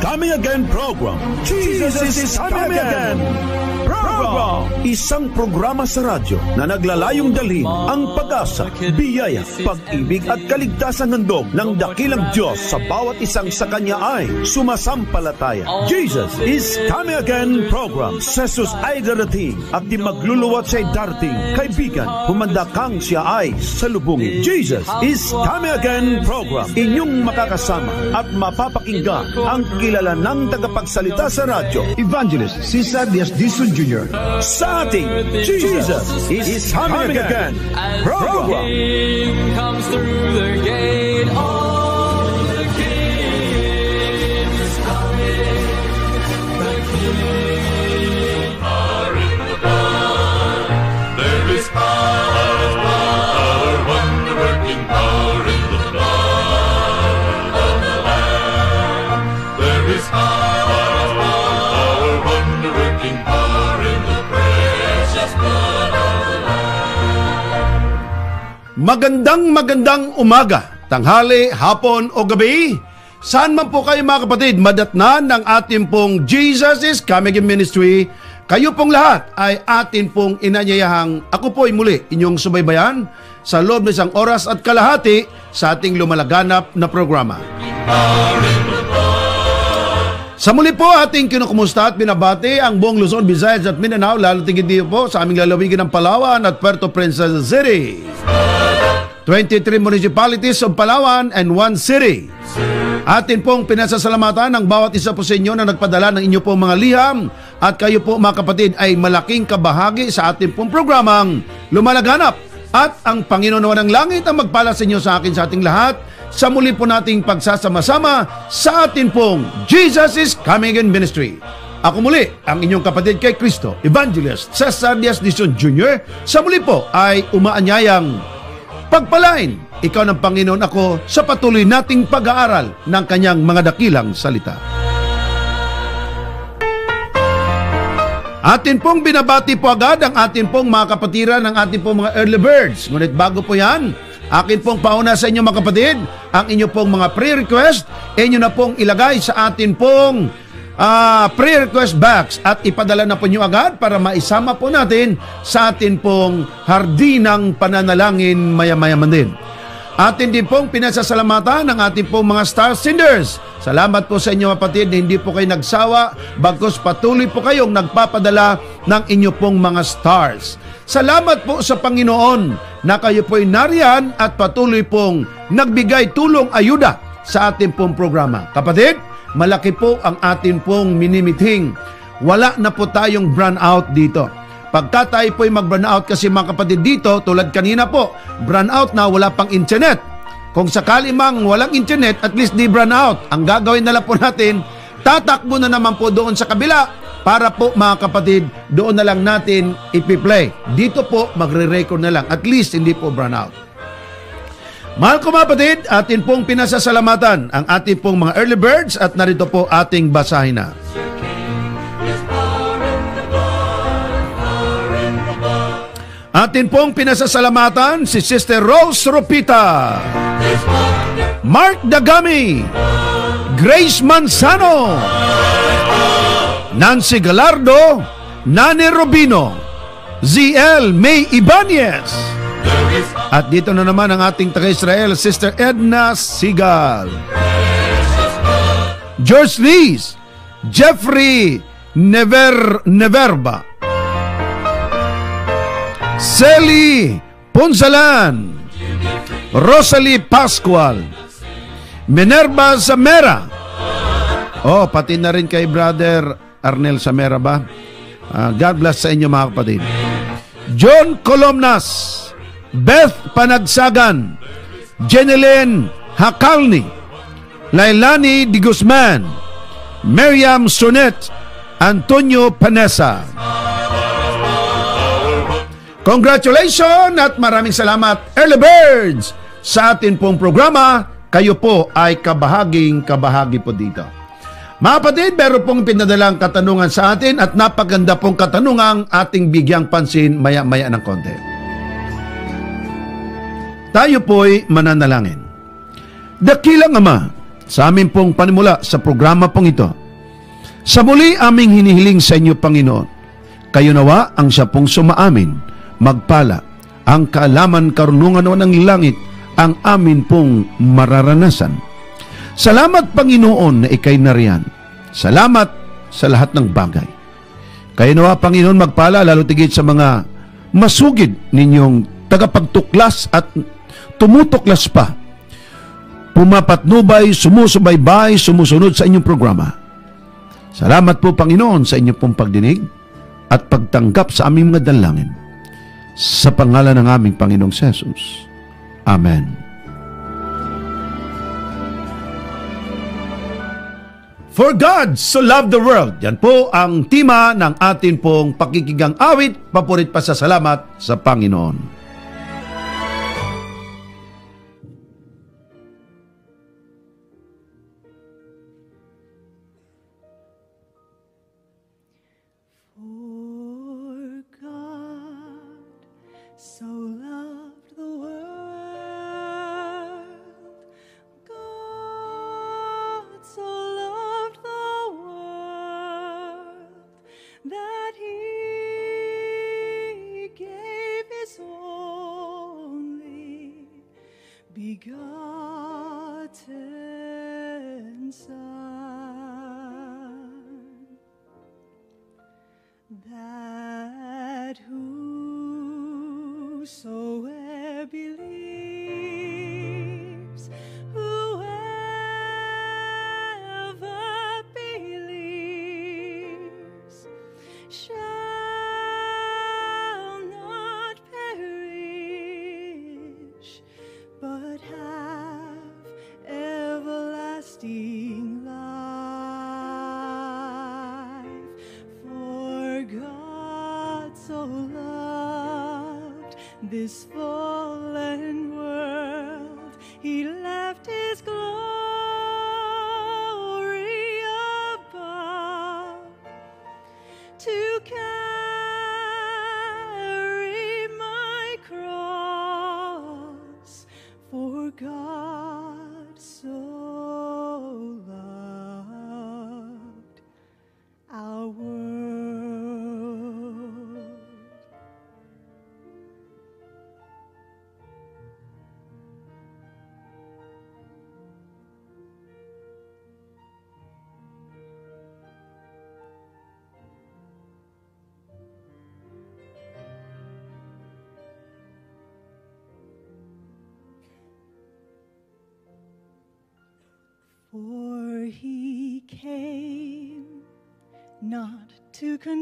Coming Again program. Jesus, is, coming, again. Program. Isang programa sa radyo na naglalayong dalhin ang pag-asa, biyaya, pag-ibig at kaligtasang handog ng dakilang Diyos sa bawat isang sa Kanya ay sumasampalataya. Jesus is Coming Again program. Jesus ay darating at di magluluwat siya'y darating. Kaibigan, humanda kang siya ay salubungin. Jesus is Coming Again program. Inyong makakasama at mapapakinggan ang kilala ng tagapagsalita sa radyo. Evangelist Cesar Diaz Dizon Jr. Sa Jesus is Coming Again program. Comes through the gate, Magandang magandang umaga, tanghali, hapon o gabi. Saan man po kayo mga kapatid, madatnan ng ating pong Jesus is Coming in Ministry. Kayo pong lahat ay atin pong inanyayahang ako po ay muli inyong subaybayan sa loob ng isang oras at kalahati sa ating lumalaganap na programa. Sa muli po ating kinukumusta at binabati ang buong Luzon, Visayas at Mindanao, lalo dito po sa aming lalawigan ng Palawan at Puerto Princesa City. 23 municipalities of Palawan and one city. Atin pong pinasasalamatan ng bawat isa po sa inyo na nagpadala ng inyo pong mga liham at kayo po mga kapatid ay malaking kabahagi sa ating pong programang Lumalaganap at ang Panginoon ng Langit ang magpala sa inyo sa akin sa ating lahat sa muli po nating pagsasama-sama sa atin pong Jesus is Coming in Ministry. Ako muli, ang inyong kapatid kay Kristo, Evangelist Cesar Diaz Dizon Jr. Sa muli po ay umaanyayang Pagpalain, ikaw ng Panginoon ako sa patuloy nating pag-aaral ng kanyang mga dakilang salita. Atin pong binabati po agad ang atin pong mga kapatiran ng atin pong mga early birds. Ngunit bago po yan, akin pong pauna sa inyo mga kapatid, ang inyo pong mga prayer request, inyo na pong ilagay sa atin pong ah, prayer request box at ipadala na po nyo agad para maisama po natin sa atin pong hardinang pananalangin maya-mayaman din. Atin din pong pinasasalamatan ng ating pong mga star senders. Salamat po sa inyo kapatid na hindi po kayo nagsawa bagkus patuloy po kayong nagpapadala ng inyo pong mga stars. Salamat po sa Panginoon na kayo po'y nariyan at patuloy pong nagbigay tulong ayuda sa ating pong programa. Kapatid, malaki po ang ating pong minimithing. Wala na po tayong brand out dito. Pagka tayo po'y mag-burn out kasi mga kapatid dito, tulad kanina po, burn out na wala pang internet. Kung sakali mang walang internet, at least di burn out. Ang gagawin na lang po natin, tatakbo na naman po doon sa kabila para po mga kapatid, doon na lang natin ipi-play. Dito po, magre-record na lang. At least hindi po burn out. Mahal ko mga kapatid, atin pong pinasasalamatan ang ating pong mga early birds at narito po ating basahin na. Atin pong pinasasalamatan si Sister Rose Ropita, Mark Dagami, Grace Manzano, Nancy Galardo, Nani Robino, ZL May Ibanez, at dito na naman ang ating taga-Israel, Sister Edna Sigal. George Lees, Jeffrey Never Neverba, Sally Ponsalan, Rosalie Pascual, Minerva Samera. Oh, pati na rin kay brother Arnel Samera ba? Ah, God bless sa inyo mga kapatid. John Colomnas, Beth Panagsagan, Jeneline Hakalni, Lailani Di Guzman, Miriam Sonet, Antonio Panesa. Congratulations at maraming salamat Early Birds sa atin pong programa. Kayo po ay kabahaging kabahagi po dito. Mga kapatid, meron pong pinadalang katanungan sa atin at napaganda pong katanungang ating bigyang pansin maya-maya ng konti. Tayo po'y mananalangin. Dakilang Ama, sa amin pong panimula sa programa pong ito. Sa muli aming hinihiling sa inyo, Panginoon, kayo nawa ang siya pong sumaamin, magpala, ang kaalaman karunungan o ng langit, ang amin pong mararanasan. Salamat, Panginoon, na ikay nariyan. Salamat sa lahat ng bagay. Kayo nawa, Panginoon, magpala, lalo tigit sa mga masugid ninyong tagapagtuklas at tumutuklas pa pumapatnubay, sumusubaybay, sumusunod sa inyong programa. Salamat po, Panginoon, sa inyong pong pagdinig at pagtanggap sa aming mga dalangin. Sa pangalan ng aming Panginoong Jesus. Amen. For God so loved the world. Yan po ang tema ng atin pong pakikigang awit, papurit pa sa salamat sa Panginoon.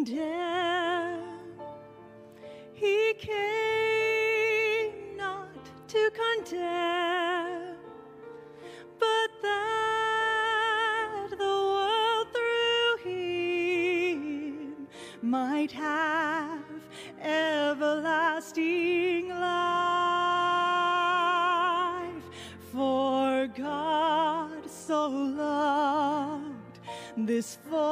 Condemn, he came not to condemn, but that the world through him might have everlasting life. For God so loved this fallen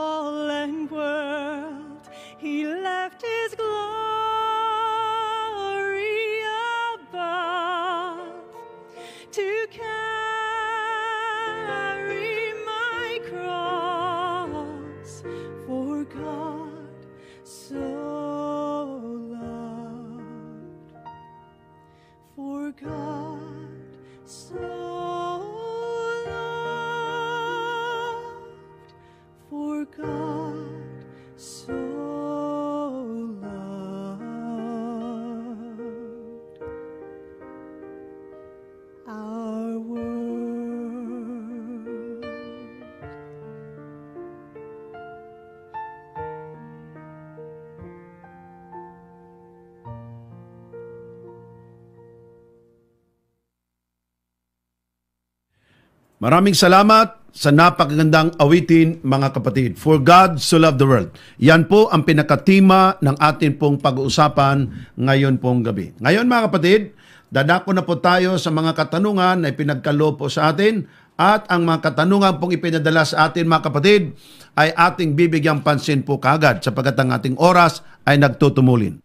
Maraming salamat sa napakagandang awitin mga kapatid. For God so loved the world. Yan po ang pinakatima ng atin pong pag-uusapan ngayon pong gabi. Ngayon mga kapatid, dadako na po tayo sa mga katanungan na ipinagkalo po sa atin at ang mga katanungan pong ipinadala sa atin mga kapatid ay ating bibigyang pansin po kagad sapagkat ang ating oras ay nagtutumulin.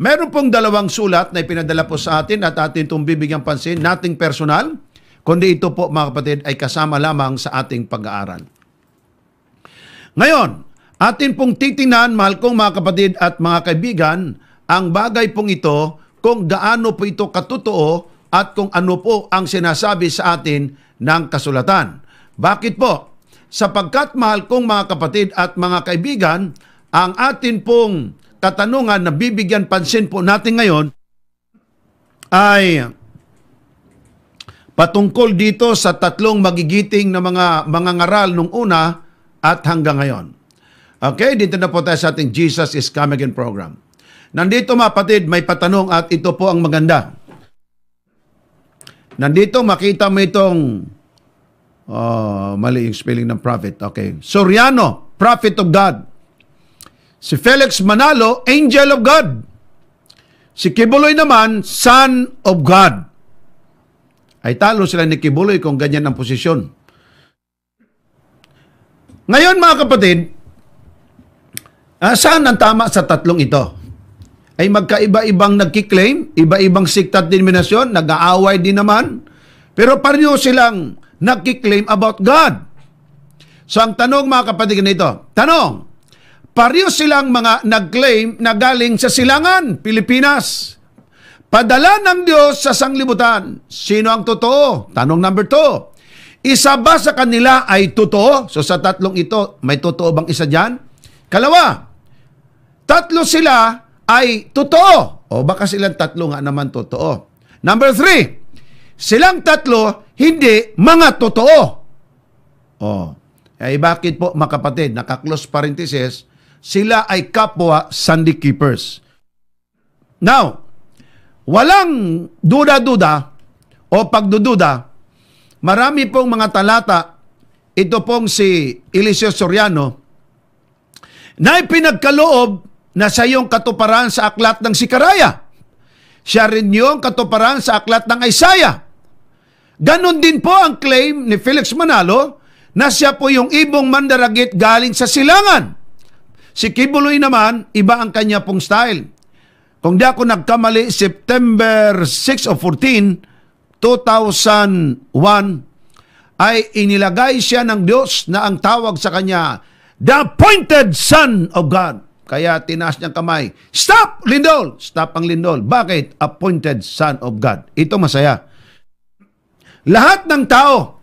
Meron pong dalawang sulat na ipinadala po sa atin at atin itong bibigyang pansin, nating personal. Kundi ito po mga kapatid ay kasama lamang sa ating pag-aaral. Ngayon, atin pong titingnan, mahal kong mga kapatid at mga kaibigan, ang bagay pong ito kung gaano po ito katotoo at kung ano po ang sinasabi sa atin ng kasulatan. Bakit po? Sapagkat mahal kong mga kapatid at mga kaibigan, ang atin pong katanungan na bibigyan pansin po natin ngayon ay patungkol dito sa tatlong magigiting na mga mga ngaral nung una at hanggang ngayon. Okay, dito na po tayo sa ating Jesus is Come Again program. Nandito mga kapatid, may patanong at ito po ang maganda. Nandito makita mo itong oh, mali yung spelling ng prophet. Okay. Soriano, prophet of God. Si Felix Manalo, angel of God. Si Kibuloy naman, son of God. Ay talo sila ni Kibuloy kung ganyan ang posisyon. Ngayon mga kapatid, ah, saan ang tama sa tatlong ito? Ay magkaiba-ibang nagkiklaim, iba-ibang sikta at denominasyon, nag-aaway din naman, pero pareho silang nagkiklaim about God. So ang tanong mga kapatid ganito, tanong, pareho silang mga nag-claim na galing sa silangan, Pilipinas. Padala ng Diyos sa sanglibutan. Sino ang totoo? Tanong number two. Isa ba sa kanila ay totoo? So sa tatlong ito, may totoo bang isa dyan? Kalawa, tatlo sila ay totoo. O baka silang tatlo nga naman totoo. Number three, silang tatlo hindi mga totoo. Oh. Ay bakit po mga kapatid, naka-close parenthesis, sila ay kapwa Sunday keepers. Now, walang duda-duda o pagdududa, marami pong mga talata, ito pong si Eliseo Soriano, na ipinagkaloob na sa iyong katuparan sa aklat ng Sikaraya. Siya rin yung katuparan sa aklat ng Isaiah. Ganon din po ang claim ni Felix Manalo na siya po yung ibong mandaragit galing sa silangan. Si Kibuloy naman, iba ang kanya pong style. Kung di ako nagkamali, September 6 of 14, 2001, ay inilagay siya ng Diyos na ang tawag sa kanya, the appointed Son of God. Kaya tinaas niyang kamay, Stop, Lindol! Stop ang Lindol. Bakit? Appointed Son of God. Ito masaya. Lahat ng tao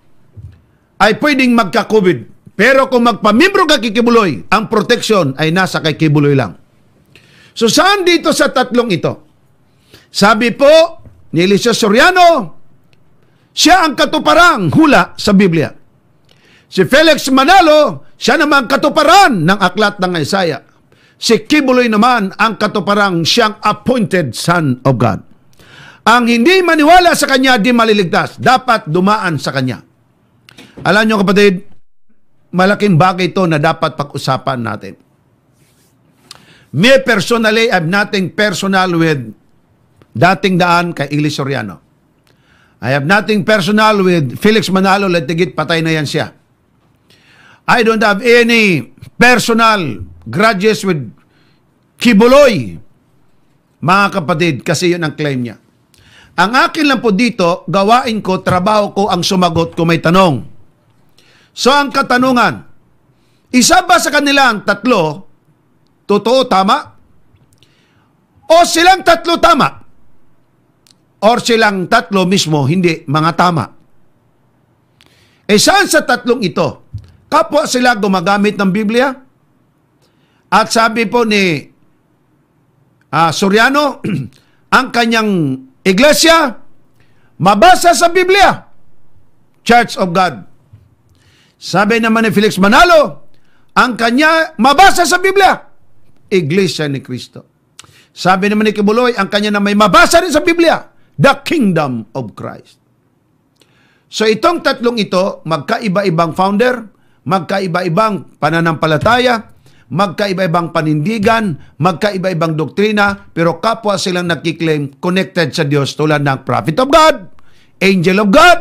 ay pwedeng magka-COVID. Pero kung magpamimbro ka kay Kibuloy, ang protection ay nasa kay Kibuloy lang. So saan dito sa tatlong ito? Sabi po ni Eliseo Soriano, siya ang katuparang hula sa Biblia. Si Felix Manalo, siya naman katuparan ng aklat ng Isaiah. Si Kibuloy naman ang katuparang siyang appointed son of God. Ang hindi maniwala sa kanya di maliligtas. Dapat dumaan sa kanya. Alam nyo kapatid, malaking bagay ito na dapat pag-usapan natin. Me personally, I have nothing personal with dating daan kay Ili Soriano. I have nothing personal with Felix Manalo, letigit patay na yan siya. I don't have any personal grudges with Kibuloy. Mga kapatid, kasi yun ang claim niya. Ang akin lang po dito, gawain ko, trabaho ko ang sumagot kung may tanong. So ang katanungan, isa ba sa kanilang tatlo, totoo, tama? O silang tatlo tama? Or silang tatlo mismo, hindi, mga tama? Eh saan sa tatlong ito? Kapwa sila gumagamit ng Biblia? At sabi po ni ah, Soriano, ang kanyang iglesia, mabasa sa Biblia. Church of God. Sabi naman ni Felix Manalo, ang kanya mabasa sa Biblia. Iglesia ni Kristo. Sabi naman ni Kibuloy, ang kanya na may mabasa rin sa Biblia. The Kingdom of Christ. So itong tatlong ito, magkaiba-ibang founder, magkaiba-ibang pananampalataya, magkaiba-ibang panindigan, magkaiba-ibang doktrina, pero kapwa silang nagkiklaim connected sa Diyos tulad ng Prophet of God, Angel of God,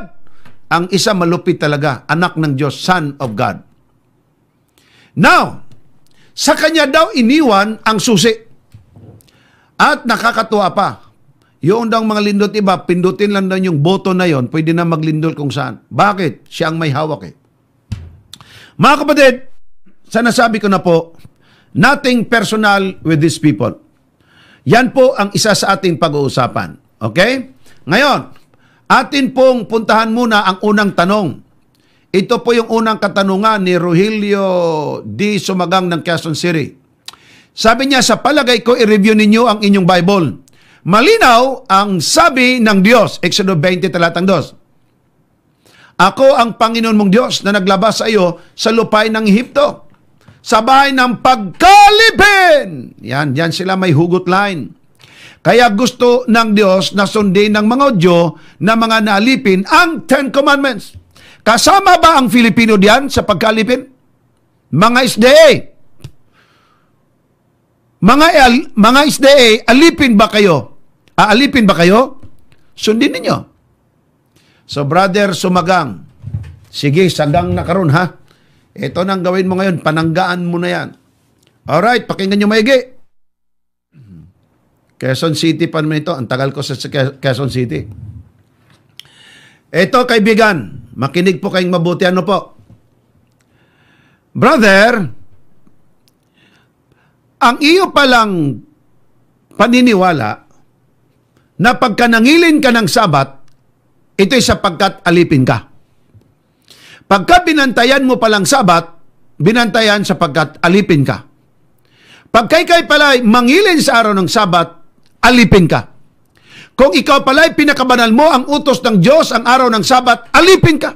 ang isa malupit talaga, anak ng Diyos, Son of God. Now, sa kanya daw iniwan ang susi. At nakakatuwa pa, Yung daw mga lindot iba, pindutin lang daw yung button na yon, pwede na maglindol kung saan. Bakit? Siya ang may hawak eh. Mga kapatid, sa nasabi ko na po, nothing personal with these people. Yan po ang isa sa ating pag-uusapan. Okay? Ngayon, atin pong puntahan muna ang unang tanong. Ito po yung unang katanungan ni Rogelio D. Sumagang ng Quezon City. Sabi niya, sa palagay ko, i-review ninyo ang inyong Bible. Malinaw ang sabi ng Diyos, Exodo 20, talatang 2. Ako ang Panginoon mong Diyos na naglabas sa iyo sa lupay ng Ehipto, sa bahay ng pagkalipin. Yan, yan sila may hugot line. Kaya gusto ng Diyos na sundin ng mga Udyo na mga nalipin ang Ten Commandments. Kasama ba ang Filipino diyan sa pagkalipin? Mga SDA. Mga, al- mga SDA, alipin ba kayo? Aalipin ba kayo? Sundin ninyo. So brother Sumagang, sige, sagang na karon ha. Ito nang gawin mo ngayon, pananggaan mo na yan. Alright, pakinggan nyo maigi. Quezon City pa naman ito. Ang tagal ko sa Quez- Quezon City. Ito, kaibigan, makinig po kayong mabuti. Ano po? Brother, ang iyo palang paniniwala na pagka nangilin ka ng sabat, ito'y sapagkat alipin ka. Pagka binantayan mo palang sabat, binantayan sapagkat alipin ka. Pag kay kay pala mangilin sa araw ng sabat, alipin ka. Kung ikaw pala pinakabanal mo ang utos ng Diyos ang araw ng sabat, alipin ka.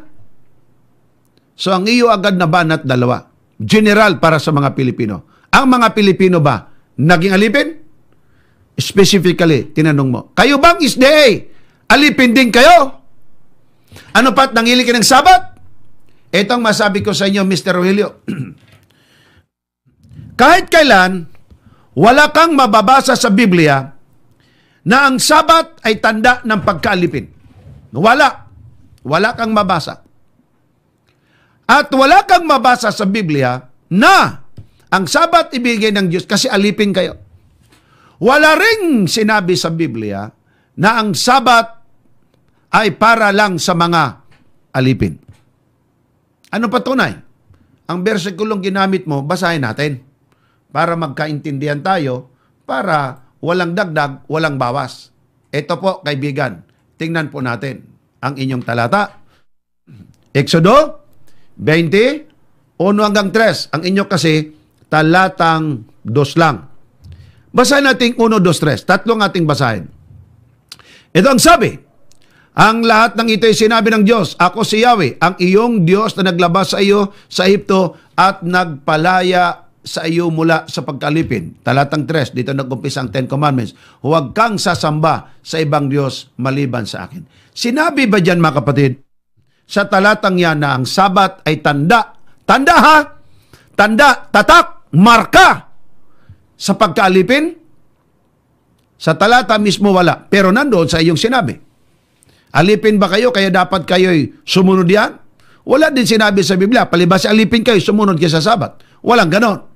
So ang iyo agad na banat dalawa. General para sa mga Pilipino. Ang mga Pilipino ba naging alipin? Specifically, tinanong mo, kayo bang SDA? Alipin din kayo? Ano pat nangili ka ng sabat? Ito ang masabi ko sa inyo, Mr. Rogelio. Kahit kailan, wala kang mababasa sa Biblia na ang sabat ay tanda ng pagkaalipin. Wala. Wala kang mabasa. At wala kang mabasa sa Biblia na ang sabat ibigay ng Diyos kasi alipin kayo. Wala ring sinabi sa Biblia na ang sabat ay para lang sa mga alipin. Ano patunay? Ang bersikulong ginamit mo, basahin natin para magkaintindihan tayo, para walang dagdag, walang bawas. Ito po, kaibigan, tingnan po natin ang inyong talata. Exodo 20, 1 hanggang 3. Ang inyo kasi, talatang 2 lang. Basahin natin 1, 2, 3. Tatlong ating basahin. Ito ang sabi, ang lahat ng ito ay sinabi ng Diyos, Ako si Yahweh, ang iyong Diyos na naglabas sa iyo sa Ehipto at nagpalaya sa iyo mula sa pagkalipin. Talatang 3, dito nag-umpisa ang Ten Commandments. Huwag kang sasamba sa ibang Diyos maliban sa akin. Sinabi ba dyan mga kapatid, sa talatang yan na ang sabat ay tanda. Tanda ha? Tanda, tatak, marka sa pagkaalipin? Sa talata mismo wala. Pero nandoon sa iyong sinabi. Alipin ba kayo kaya dapat kayo'y sumunod yan? Wala din sinabi sa Biblia, palibas alipin kayo, sumunod kayo sa sabat. Walang ganon.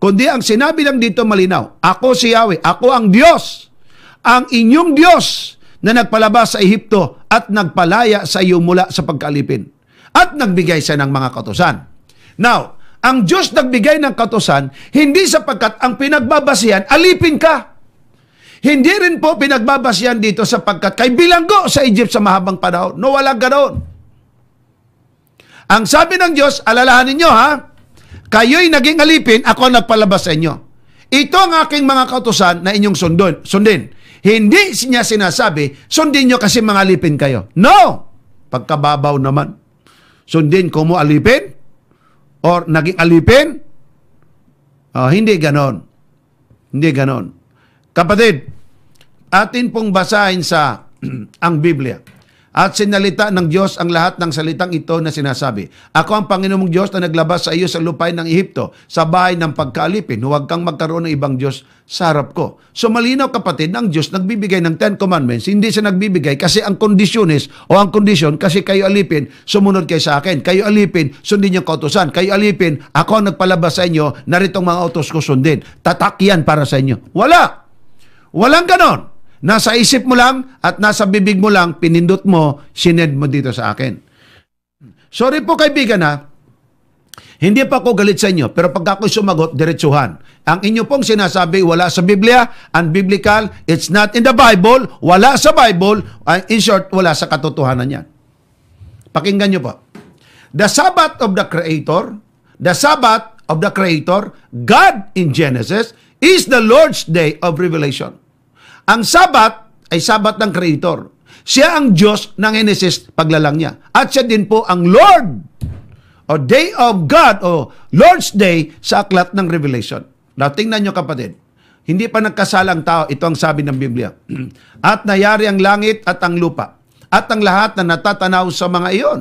Kundi ang sinabi lang dito malinaw, ako si Yahweh, ako ang Diyos, ang inyong Diyos na nagpalabas sa Ehipto at nagpalaya sa iyo mula sa pagkalipin. At nagbigay siya ng mga katusan. Now, ang Diyos nagbigay ng katusan, hindi sapagkat ang pinagbabasihan, alipin ka. Hindi rin po pinagbabasihan dito sapagkat kay bilanggo sa Egypt sa mahabang panahon. No, walang ganon. Ang sabi ng Diyos, alalahanin nyo ha, kayo'y naging alipin, ako nagpalabas sa inyo. Ito ang aking mga kautusan na inyong sundon, sundin. Hindi niya sinasabi, sundin nyo kasi mga alipin kayo. No! Pagkababaw naman. Sundin ko mo alipin? Or naging alipin? Oh, hindi ganon. Hindi ganon. Kapatid, atin pong basahin sa ang Biblia. At sinalita ng Diyos ang lahat ng salitang ito na sinasabi. Ako ang Panginoong Diyos na naglabas sa iyo sa lupay ng Ehipto, sa bahay ng pagkaalipin. Huwag kang magkaroon ng ibang Diyos sa harap ko. So malinaw kapatid, ang Diyos nagbibigay ng Ten Commandments. Hindi siya nagbibigay kasi ang kondisyones o ang kondisyon kasi kayo alipin, sumunod kayo sa akin. Kayo alipin, sundin yung kautosan. Kayo alipin, ako ang nagpalabas sa inyo, naritong mga utos ko sundin. Tatak yan para sa inyo. Wala! Walang ganon. Nasa isip mo lang at nasa bibig mo lang, pinindot mo, sinend mo dito sa akin. Sorry po kaibigan ha, hindi pa ako galit sa inyo, pero pag ako sumagot, diretsuhan. Ang inyo pong sinasabi, wala sa Biblia, unbiblical, it's not in the Bible, wala sa Bible, in short, wala sa katotohanan yan. Pakinggan nyo po. The Sabbath of the Creator, the Sabbath of the Creator, God in Genesis, is the Lord's Day of Revelation. Ang Sabbath ay Sabbath ng Creator. Siya ang Diyos ng Genesis, paglalang niya. At siya din po ang Lord o Day of God o Lord's Day sa aklat ng Revelation. Now, tingnan nyo kapatid. Hindi pa nagkasalang tao, ito ang sabi ng Biblia. at nayari ang langit at ang lupa at ang lahat na natatanaw sa mga iyon.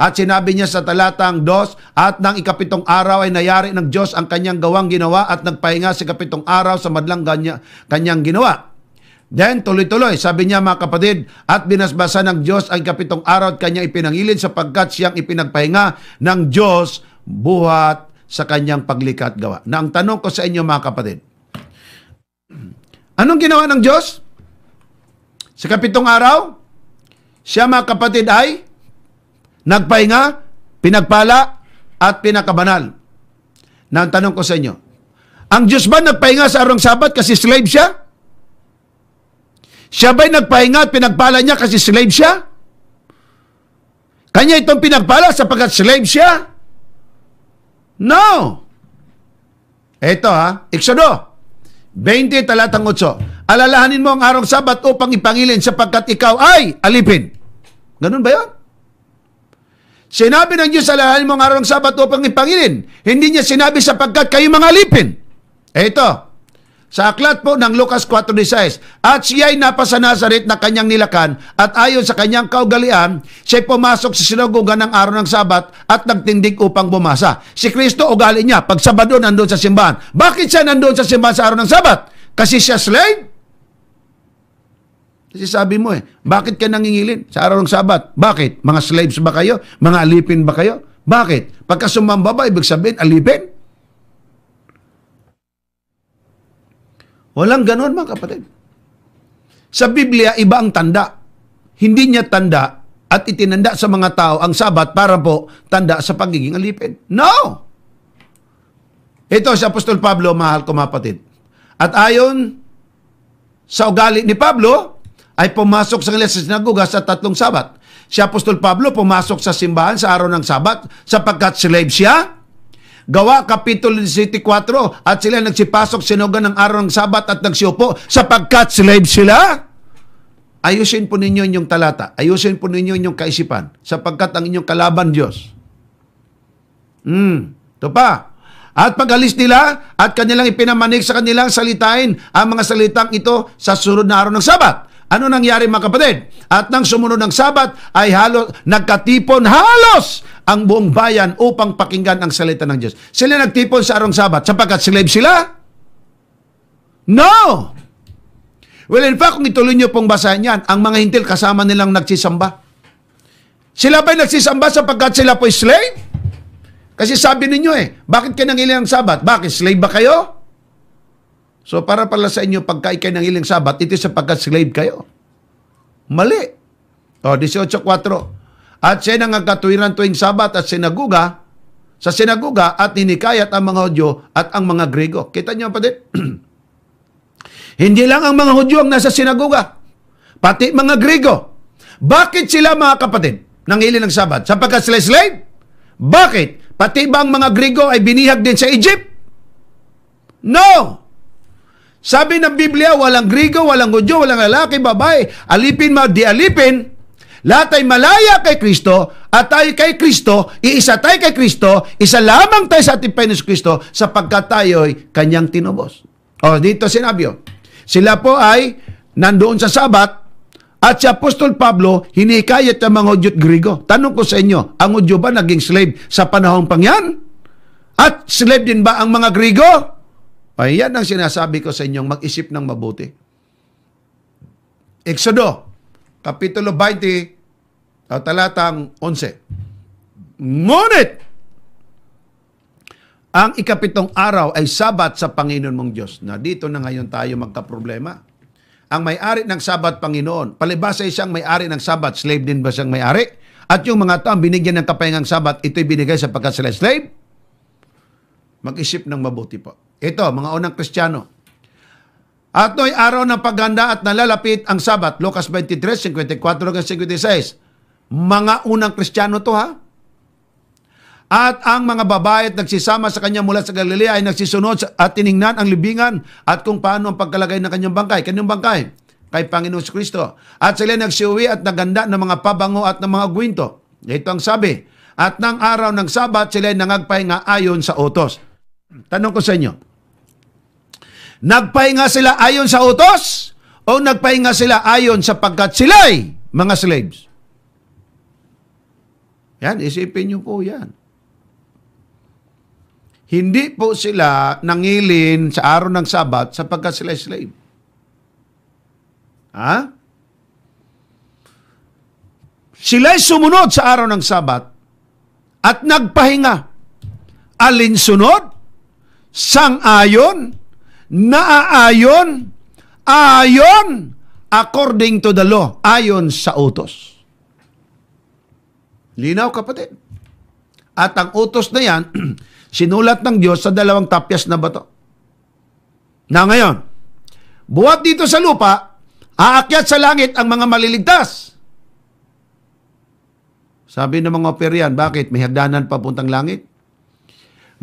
At sinabi niya sa talatang dos, at ng ikapitong araw ay nayari ng Diyos ang kanyang gawang ginawa at nagpahinga sa ikapitong araw sa madlang kanya, kanyang ginawa. Then, tuloy-tuloy, sabi niya mga kapatid, at binasbasa ng Diyos ang kapitong araw at kanyang ipinangilin sapagkat siyang ipinagpahinga ng Diyos buhat sa kanyang paglikat gawa. Na ang tanong ko sa inyo mga kapatid, anong ginawa ng Diyos? Sa kapitong araw, siya mga kapatid ay nagpahinga, pinagpala, at pinakabanal. Na ang tanong ko sa inyo, ang Diyos ba nagpahinga sa arong sabat kasi slave siya? Siya ba'y nagpahinga at pinagpala niya kasi slave siya? Kanya itong pinagpala sapagkat slave siya? No! Ito ha, Exodo 20 talatang 8. Alalahanin mo ang araw sabat upang ipangilin sapagkat ikaw ay alipin. Ganun ba yun? Sinabi ng Diyos, alalahanin mo ang araw sabat upang ipangilin. Hindi niya sinabi sapagkat kayo mga alipin. Ito, sa aklat po ng Lucas 4.16, At siya'y napasa Nazaret na kanyang nilakan at ayon sa kanyang kaugalian, siya'y pumasok sa sinagoga ng araw ng Sabat at nagtindig upang bumasa. Si Kristo ugali niya, pag Sabado nandun sa simbahan. Bakit siya nandun sa simbahan sa araw ng Sabat? Kasi siya slave? Kasi sabi mo eh, bakit ka nangingilin sa araw ng Sabat? Bakit? Mga slaves ba kayo? Mga alipin ba kayo? Bakit? Pagka sumamba ba, ibig sabihin, alipin? Walang ganon mga kapatid. Sa Biblia, iba ang tanda. Hindi niya tanda at itinanda sa mga tao ang sabat para po tanda sa pagiging alipin. No! Ito si Apostol Pablo, mahal ko mga kapatid. At ayon sa ugali ni Pablo, ay pumasok sa kanila sa sinagoga sa tatlong sabat. Si Apostol Pablo pumasok sa simbahan sa araw ng sabat sapagkat slave siya, Gawa Kapitulo 24 at sila nagsipasok sinuga ng araw ng Sabat at nagsiupo sapagkat slave sila. Ayusin po ninyo inyong talata. Ayusin po ninyo inyong kaisipan sapagkat ang inyong kalaban Diyos. Hmm, ito pa. At pag-alis nila at kanilang ipinamanig sa kanilang salitain ang mga salitang ito sa sunod na araw ng Sabat. Ano nangyari mga kapatid? At nang sumunod ng Sabat ay halos nagkatipon halos ang buong bayan upang pakinggan ang salita ng Diyos. Sila nagtipon sa arong Sabat sapagkat slave sila? No! Well, in fact, kung ituloy niyo pong basahin yan, ang mga hintil kasama nilang nagsisamba. Sila ba'y nagsisamba sapagkat sila po'y slave? Kasi sabi ninyo eh, bakit kayo nangilang Sabat? Bakit? Slave ba kayo? So para pala sa inyo, pagka ikay ng ilang sabat, ito sapagkat slave kayo. Mali. O, 18.4. At siya nang katuwiran tuwing sabat at sinaguga, sa sinaguga at hinikayat ang mga Hudyo at ang mga Grego. Kita niyo pa din? Hindi lang ang mga Hudyo ang nasa sinaguga, pati mga Grego. Bakit sila mga kapatid nangili ng sabat? Sapagkat sila slave? Bakit? Pati ba ang mga Grego ay binihag din sa Egypt? No! Sabi ng Biblia, walang Grigo, walang Hudyo, walang lalaki, babae. Alipin mo, di alipin. Lahat ay malaya kay Kristo at tayo kay Kristo, iisa tayo kay Kristo, isa lamang tayo sa ating Panginoon Kristo sapagkat tayo'y kanyang tinubos. O, dito sinabi yun. Sila po ay nandoon sa Sabat at si Apostol Pablo hinikayat ang mga Hudyo at Grigo. Tanong ko sa inyo, ang Hudyo ba naging slave sa panahong pangyan? At slave din ba ang mga Grigo? Ay, yan ang sinasabi ko sa inyong mag-isip ng mabuti. Exodo, Kapitulo 20, o talatang 11. Ngunit, ang ikapitong araw ay sabat sa Panginoon mong Diyos. Na dito na ngayon tayo magka-problema. ang may-ari ng Sabat, Panginoon. Palibasa siyang may-ari ng Sabat, slave din ba siyang may-ari? At yung mga taong binigyan ng kapahingang Sabat, ito'y binigay sapagkat sila slave? Mag-isip ng mabuti po. Ito, mga unang Kristiyano. At no'y araw ng paghanda at nalalapit ang Sabat, Lucas 23, 54 hanggang 56. Mga unang Kristiyano to ha? At ang mga babae at nagsisama sa kanya mula sa Galilea ay nagsisunod at tiningnan ang libingan at kung paano ang pagkalagay ng kanyang bangkay. Kanyang bangkay? Kay Panginoon Kristo. At sila nagsiuwi at naganda ng mga pabango at ng mga gwinto. Ito ang sabi. At ng araw ng Sabat, sila ay nangagpahinga ayon sa utos. Tanong ko sa inyo, nagpahinga sila ayon sa utos o nagpahinga sila ayon sapagkat sila'y mga slaves? Yan, isipin niyo po yan. Hindi po sila nangilin sa araw ng Sabat sapagkat sila slave. Ha? Sila'y sumunod sa araw ng Sabat at nagpahinga. Alinsunod, sang-ayon, naaayon, ayon, according to the law, ayon sa utos. Linaw kapatid. At ang utos na yan, sinulat ng Diyos sa dalawang tapyas na bato. Na ngayon, buhat dito sa lupa, aakyat sa langit ang mga maliligtas. Sabi ng mga operyan, bakit? May hagdanan papuntang langit?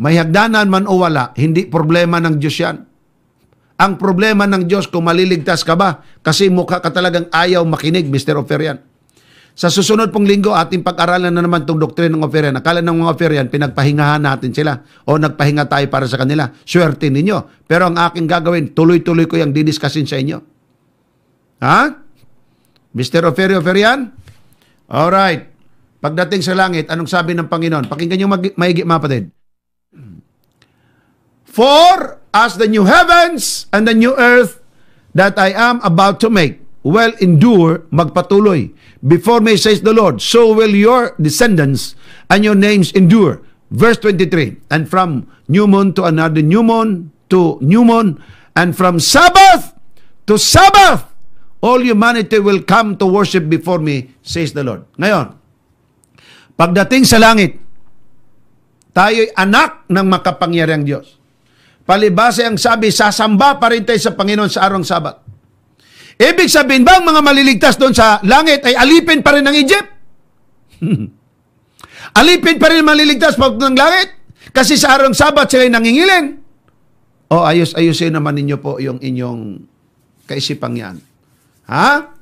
May hagdanan man o wala, hindi problema ng Diyos yan. Ang problema ng Diyos kung maliligtas ka ba, kasi mukha ka talagang ayaw makinig, Mr. Operian. Sa susunod pong linggo, ating pag-aralan na naman itong doktrina ng Operian. Akala ng mga Operian, pinagpahingahan natin sila o nagpahinga tayo para sa kanila. Swerte ninyo. Pero ang aking gagawin, tuloy-tuloy ko yung didiscusin sa inyo. Ha? Mr. Oferio Operian? Alright. Pagdating sa langit, anong sabi ng Panginoon? Pakinggan nyo maigi mga kapatid. For as the new heavens and the new earth that I am about to make will endure, magpatuloy, before me, says the Lord, so will your descendants and your names endure. Verse 23, and from new moon to another new moon to new moon, and from Sabbath to Sabbath, all humanity will come to worship before me, says the Lord. Ngayon, pagdating sa langit, tayo'y anak ng makapangyariang Diyos. Palibase ang sabi, sasamba pa rin tayo sa Panginoon sa arong sabat. Ibig sabihin ba ang mga maliligtas doon sa langit ay alipin pa rin ng Egypt? alipin pa rin maliligtas pag ng langit? Kasi sa arong sabat sila nangingilin. O ayos-ayusin naman ninyo po yung inyong kaisipang yan. Ha?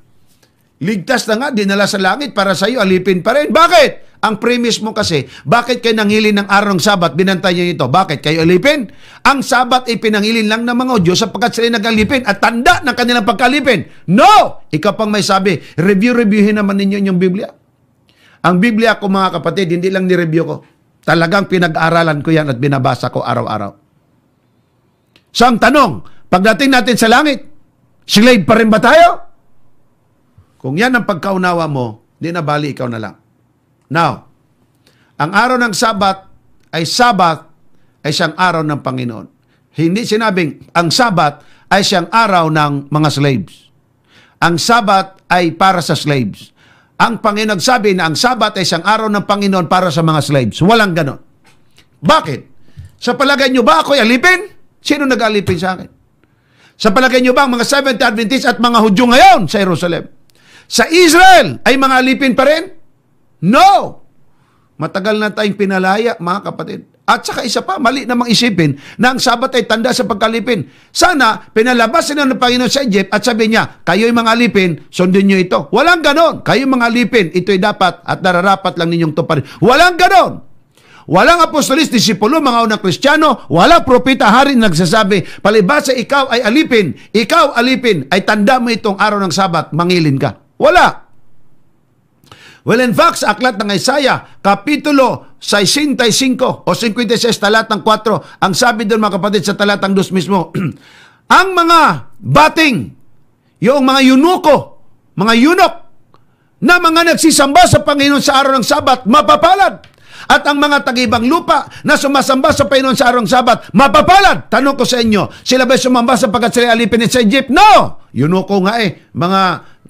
Ligtas na nga, dinala sa langit para sa iyo, alipin pa rin. Bakit? Ang premise mo kasi, bakit kayo nangilin ng araw ng Sabat, binantay niyo ito? Bakit kayo alipin? Ang Sabat ay pinangilin lang ng mga Diyos sapagkat sila nag-alipin at tanda ng kanilang pagkalipin. No! Ikaw pang may sabi, review-reviewin naman ninyo yung Biblia. Ang Biblia ko mga kapatid, hindi lang ni-review ko. Talagang pinag-aralan ko yan at binabasa ko araw-araw. So ang tanong, pagdating natin sa langit, slave pa rin ba tayo? Kung yan ang pagkaunawa mo, di na bali ikaw na lang. Now, ang araw ng Sabat ay Sabat ay siyang araw ng Panginoon. Hindi sinabing ang Sabat ay siyang araw ng mga slaves. Ang Sabat ay para sa slaves. Ang Panginoon nagsabi na ang Sabat ay siyang araw ng Panginoon para sa mga slaves. Walang ganon. Bakit? Sa palagay nyo ba ako'y alipin? Sino nag-alipin sa akin? Sa palagay nyo ba ang mga Seventh Adventists at mga Hudyo ngayon sa Jerusalem? Sa Israel ay mga alipin pa rin? No! Matagal na tayong pinalaya, mga kapatid. At saka isa pa, mali namang isipin na ang Sabat ay tanda sa pagkalipin. Sana, pinalabas sila ng Panginoon sa Egypt at sabi niya, kayo'y mga alipin, sundin niyo ito. Walang ganon. Kayo'y mga alipin, ito'y dapat at nararapat lang ninyong tuparin. Walang ganon. Walang apostolis, disipulo, mga unang kristyano, walang propeta, hari na nagsasabi, palibasa ikaw ay alipin, ikaw alipin, ay tanda mo itong araw ng Sabat, mangilin ka. Wala. Well, in fact, sa aklat ng Isaiah, Kapitulo 65 o 56, talatang 4, ang sabi doon mga kapatid sa talatang 2 mismo, ang mga bating, yung mga yunuko, mga yunok, na mga nagsisamba sa Panginoon sa araw ng Sabat, mapapalad. At ang mga tagibang lupa na sumasamba sa Panginoon sa araw ng Sabat, mapapalad. Tanong ko sa inyo, sila ba sumamba sapagkat sila alipin sa Egypt? No! Yunoko nga eh. Mga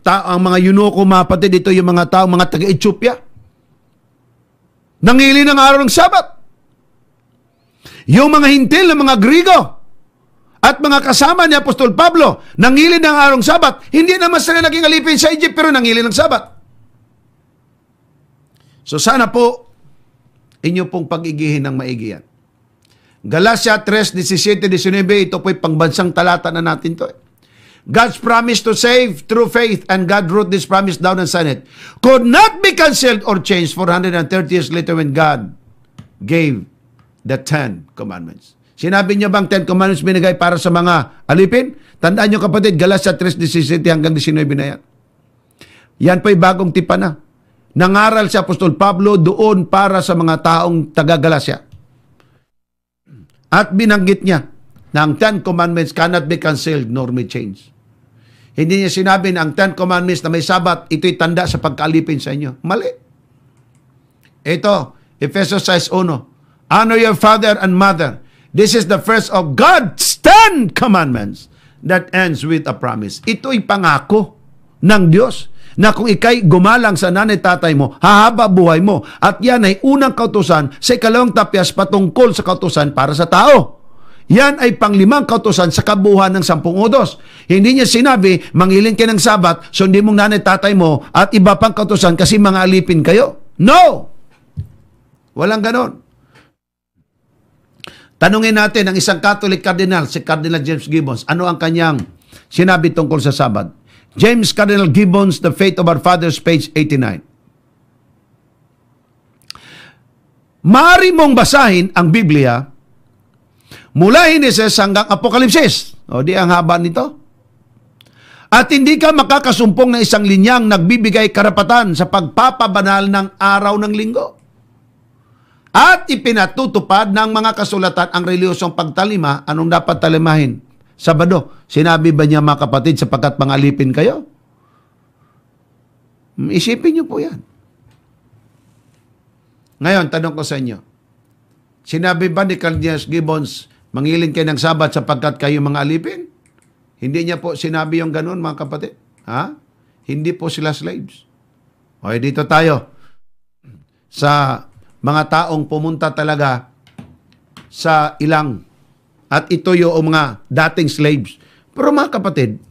ta- ang mga Yunoko, mga patid, dito yung mga tao, mga taga-Ethiopia. Nangili ng araw ng Sabat. Yung mga hintil ng mga Grigo at mga kasama ni Apostol Pablo, nangili ng araw ng Sabat. Hindi naman sila naging alipin sa Egypt, pero nangili ng Sabat. So sana po, inyo pong pag-igihin ng maigi yan. Galatia 3, 17, 19, ito po'y pangbansang talata na natin to. eh. God's promise to save through faith and God wrote this promise down and signed it could not be cancelled or changed 430 years later when God gave the Ten Commandments. Sinabi niya bang Ten Commandments binigay para sa mga alipin? Tandaan niyo kapatid, Galatia 3, 17 hanggang 19 na yan. Yan po'y bagong tipa na. Nangaral si Apostol Pablo doon para sa mga taong taga-Galacia. At binanggit niya na ang Ten Commandments cannot be cancelled nor may change. Hindi niya sinabi na ang Ten Commandments na may sabat, ito'y tanda sa pagkaalipin sa inyo. Mali. Ito, Ephesians 6.1. Honor your father and mother. This is the first of God's Ten Commandments that ends with a promise. Ito'y pangako ng Diyos na kung ikay gumalang sa nanay tatay mo, hahaba buhay mo. At yan ay unang kautusan sa ikalawang tapyas patungkol sa kautusan para sa tao. Yan ay panglimang kautusan sa kabuuan ng sampung utos. Hindi niya sinabi, mangilin ka ng sabat, sundin mong nanay tatay mo, at iba pang kautusan kasi mga alipin kayo. No! Walang ganon. Tanungin natin ang isang Catholic Cardinal, si Cardinal James Gibbons, ano ang kanyang sinabi tungkol sa Sabat? James Cardinal Gibbons, The Faith of Our Fathers, page 89. Maaari mong basahin ang Biblia mula Hineses hanggang Apokalipsis. O di ang haba nito. At hindi ka makakasumpong ng isang linyang nagbibigay karapatan sa pagpapabanal ng araw ng linggo. At ipinatutupad ng mga kasulatan ang reliyosong pagtalima, anong dapat talimahin? Sabado, sinabi ba niya mga kapatid sapagkat pangalipin kayo? Hmm, Isipin niyo po yan. Ngayon, tanong ko sa inyo. Sinabi ba ni Cardinal Gibbons, mangilin kayo ng sabat sapagkat kayo mga alipin? Hindi niya po sinabi yung ganun, mga kapatid. Ha? Hindi po sila slaves. Okay, dito tayo. Sa mga taong pumunta talaga sa ilang at ito yung mga dating slaves. Pero mga kapatid,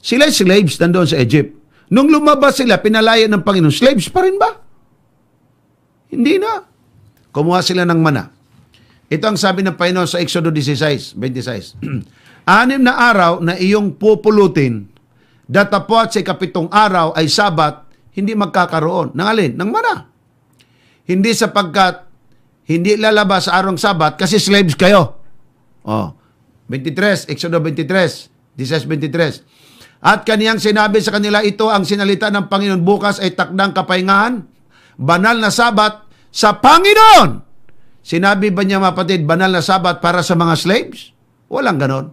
sila slaves nandoon sa Egypt. Nung lumabas sila, pinalaya ng Panginoon, slaves pa rin ba? Hindi na. Kumuha sila ng mana. Ito ang sabi ng Panginoon sa Exodo 16, 26. Anim na araw na iyong pupulutin, datapot sa kapitong araw ay sabat, hindi magkakaroon. Ng alin? Ng mana. Hindi sapagkat hindi lalabas sa araw ng sabat kasi slaves kayo. Oh. 23, Exodo 23, 16-23. At kaniyang sinabi sa kanila ito ang sinalita ng Panginoon bukas ay takdang kapahingahan, banal na sabat sa Panginoon. Sinabi ba niya mapatid, banal na sabat para sa mga slaves? Walang ganon.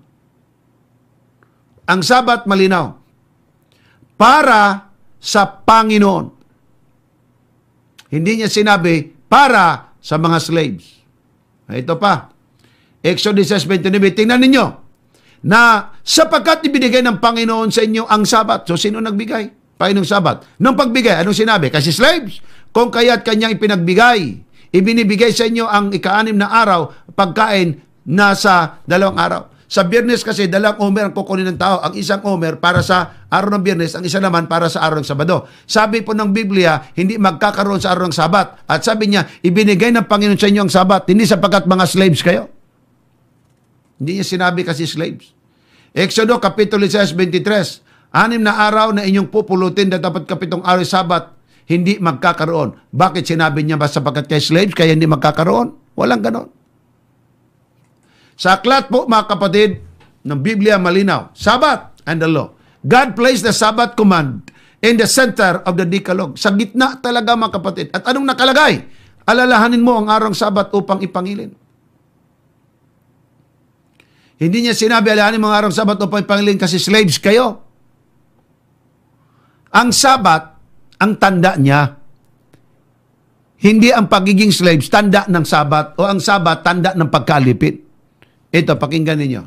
Ang sabat malinaw. Para sa Panginoon. Hindi niya sinabi, para sa mga slaves. Ito pa. Exodus 29, tingnan ninyo na sapagkat ibinigay ng Panginoon sa inyo ang sabat. So, sino nagbigay? Panginoong sabat. Nung pagbigay, anong sinabi? Kasi slaves. Kung kaya't kanyang ipinagbigay, ibinibigay sa inyo ang ikaanim na araw, pagkain na sa dalawang araw. Sa biyernes kasi, dalawang omer ang kukunin ng tao. Ang isang omer para sa araw ng biyernes, ang isa naman para sa araw ng sabado. Sabi po ng Biblia, hindi magkakaroon sa araw ng sabat. At sabi niya, ibinigay ng Panginoon sa inyo ang sabat, hindi sapagkat mga slaves kayo. Hindi niya sinabi kasi slaves. Exodo Kapitulo 6, 23. Anim na araw na inyong pupulutin na dapat kapitong araw sabat, hindi magkakaroon. Bakit sinabi niya ba sapagkat kay slaves kaya hindi magkakaroon? Walang ganon. Sa aklat po mga kapatid ng Biblia malinaw, Sabbath and the law. God placed the Sabbath command in the center of the Decalogue. Sa gitna talaga mga kapatid. At anong nakalagay? Alalahanin mo ang araw ng Sabat upang ipangilin. Hindi niya sinabi, alalahanin mo ang araw ng Sabat upang ipangilin kasi slaves kayo. Ang Sabat, ang tanda niya. Hindi ang pagiging slaves tanda ng sabat o ang sabat tanda ng pagkalipit. Ito, pakinggan ninyo.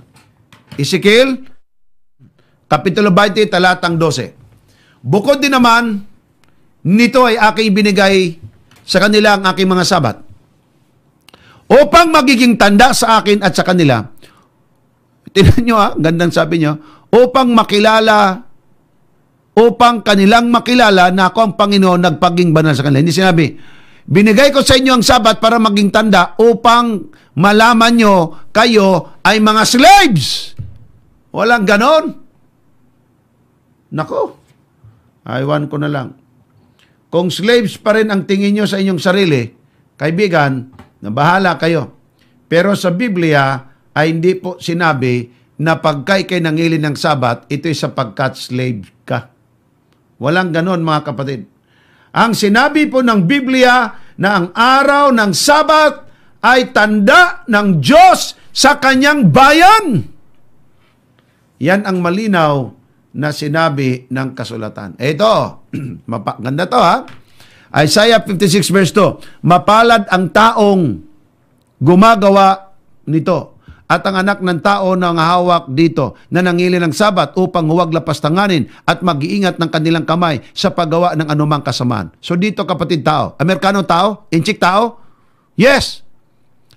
Ezekiel, Kapitulo 20, talatang 12. Bukod din naman, nito ay aking binigay sa kanila ang aking mga sabat. Upang magiging tanda sa akin at sa kanila. Tingnan nyo ha, gandang sabi nyo. Upang makilala, upang kanilang makilala na ako ang Panginoon nagpaging banal sa kanila. Hindi sinabi, binigay ko sa inyo ang sabat para maging tanda upang malaman nyo kayo ay mga slaves. Walang ganon. Nako, aywan ko na lang. Kung slaves pa rin ang tingin nyo sa inyong sarili, kaibigan, na bahala kayo. Pero sa Biblia ay hindi po sinabi na pagka ikay nangilin ng sabat, ito'y sapagkat slave ka. Walang ganon mga kapatid. Ang sinabi po ng Biblia na ang araw ng sabat ay tanda ng Diyos sa kanyang bayan. Yan ang malinaw na sinabi ng kasulatan. Ito, mapa, ganda to ha. Isaiah 56 verse 2, Mapalad ang taong gumagawa nito at ang anak ng tao na hawak dito na nangili ng sabat upang huwag lapastanganin at mag-iingat ng kanilang kamay sa paggawa ng anumang kasamaan. So dito kapatid tao, Amerikano tao, Inchik tao, yes.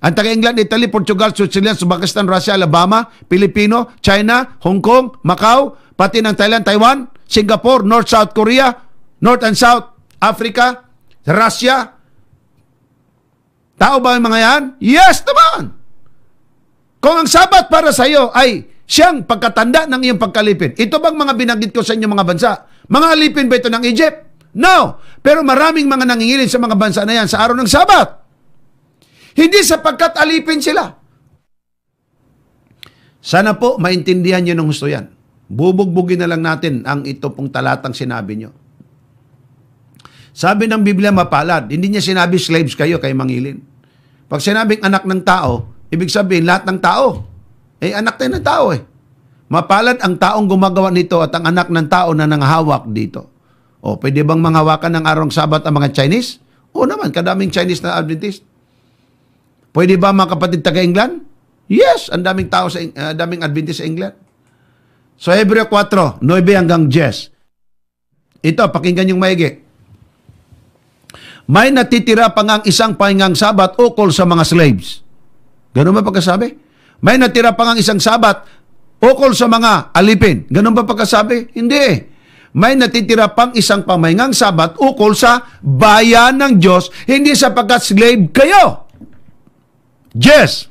Ang taga-England, Italy, Portugal, Switzerland, Pakistan, Russia, Alabama, Pilipino, China, Hong Kong, Macau, pati ng Thailand, Taiwan, Singapore, North, South Korea, North and South Africa, Russia. Tao ba yung mga yan? Yes naman! Kung ang sabat para sa iyo ay siyang pagkatanda ng iyong pagkalipin, ito bang mga binanggit ko sa inyo mga bansa? Mga alipin ba ito ng Egypt? No! Pero maraming mga nangingilin sa mga bansa na yan sa araw ng sabat. Hindi sapagkat alipin sila. Sana po maintindihan nyo ng gusto yan. Bubugbugin na lang natin ang ito pong talatang sinabi nyo. Sabi ng Biblia mapalad, hindi niya sinabi slaves kayo kay mangilin. Pag sinabing anak ng tao, ibig sabihin lahat ng tao. Eh anak tayo ng tao eh. Mapalad ang taong gumagawa nito at ang anak ng tao na nanghawak dito. O pwede bang manghawakan ng araw ng Sabat ang mga Chinese? O naman, kadaming Chinese na Adventist. Pwede ba mga kapatid taga-England? Yes, ang daming tao sa uh, daming Adventist sa England. So Hebreo 4, 9 hanggang 10. Ito, pakinggan yung maigi. May natitira pa ngang isang pahingang sabat ukol sa mga slaves. Ganun ba pagkasabi? May natira pa ngang isang sabat ukol sa mga alipin. Ganun ba pagkasabi? Hindi. May natitira pang isang pamahingang sabat ukol sa bayan ng Diyos, hindi sapagkat slave kayo. Yes.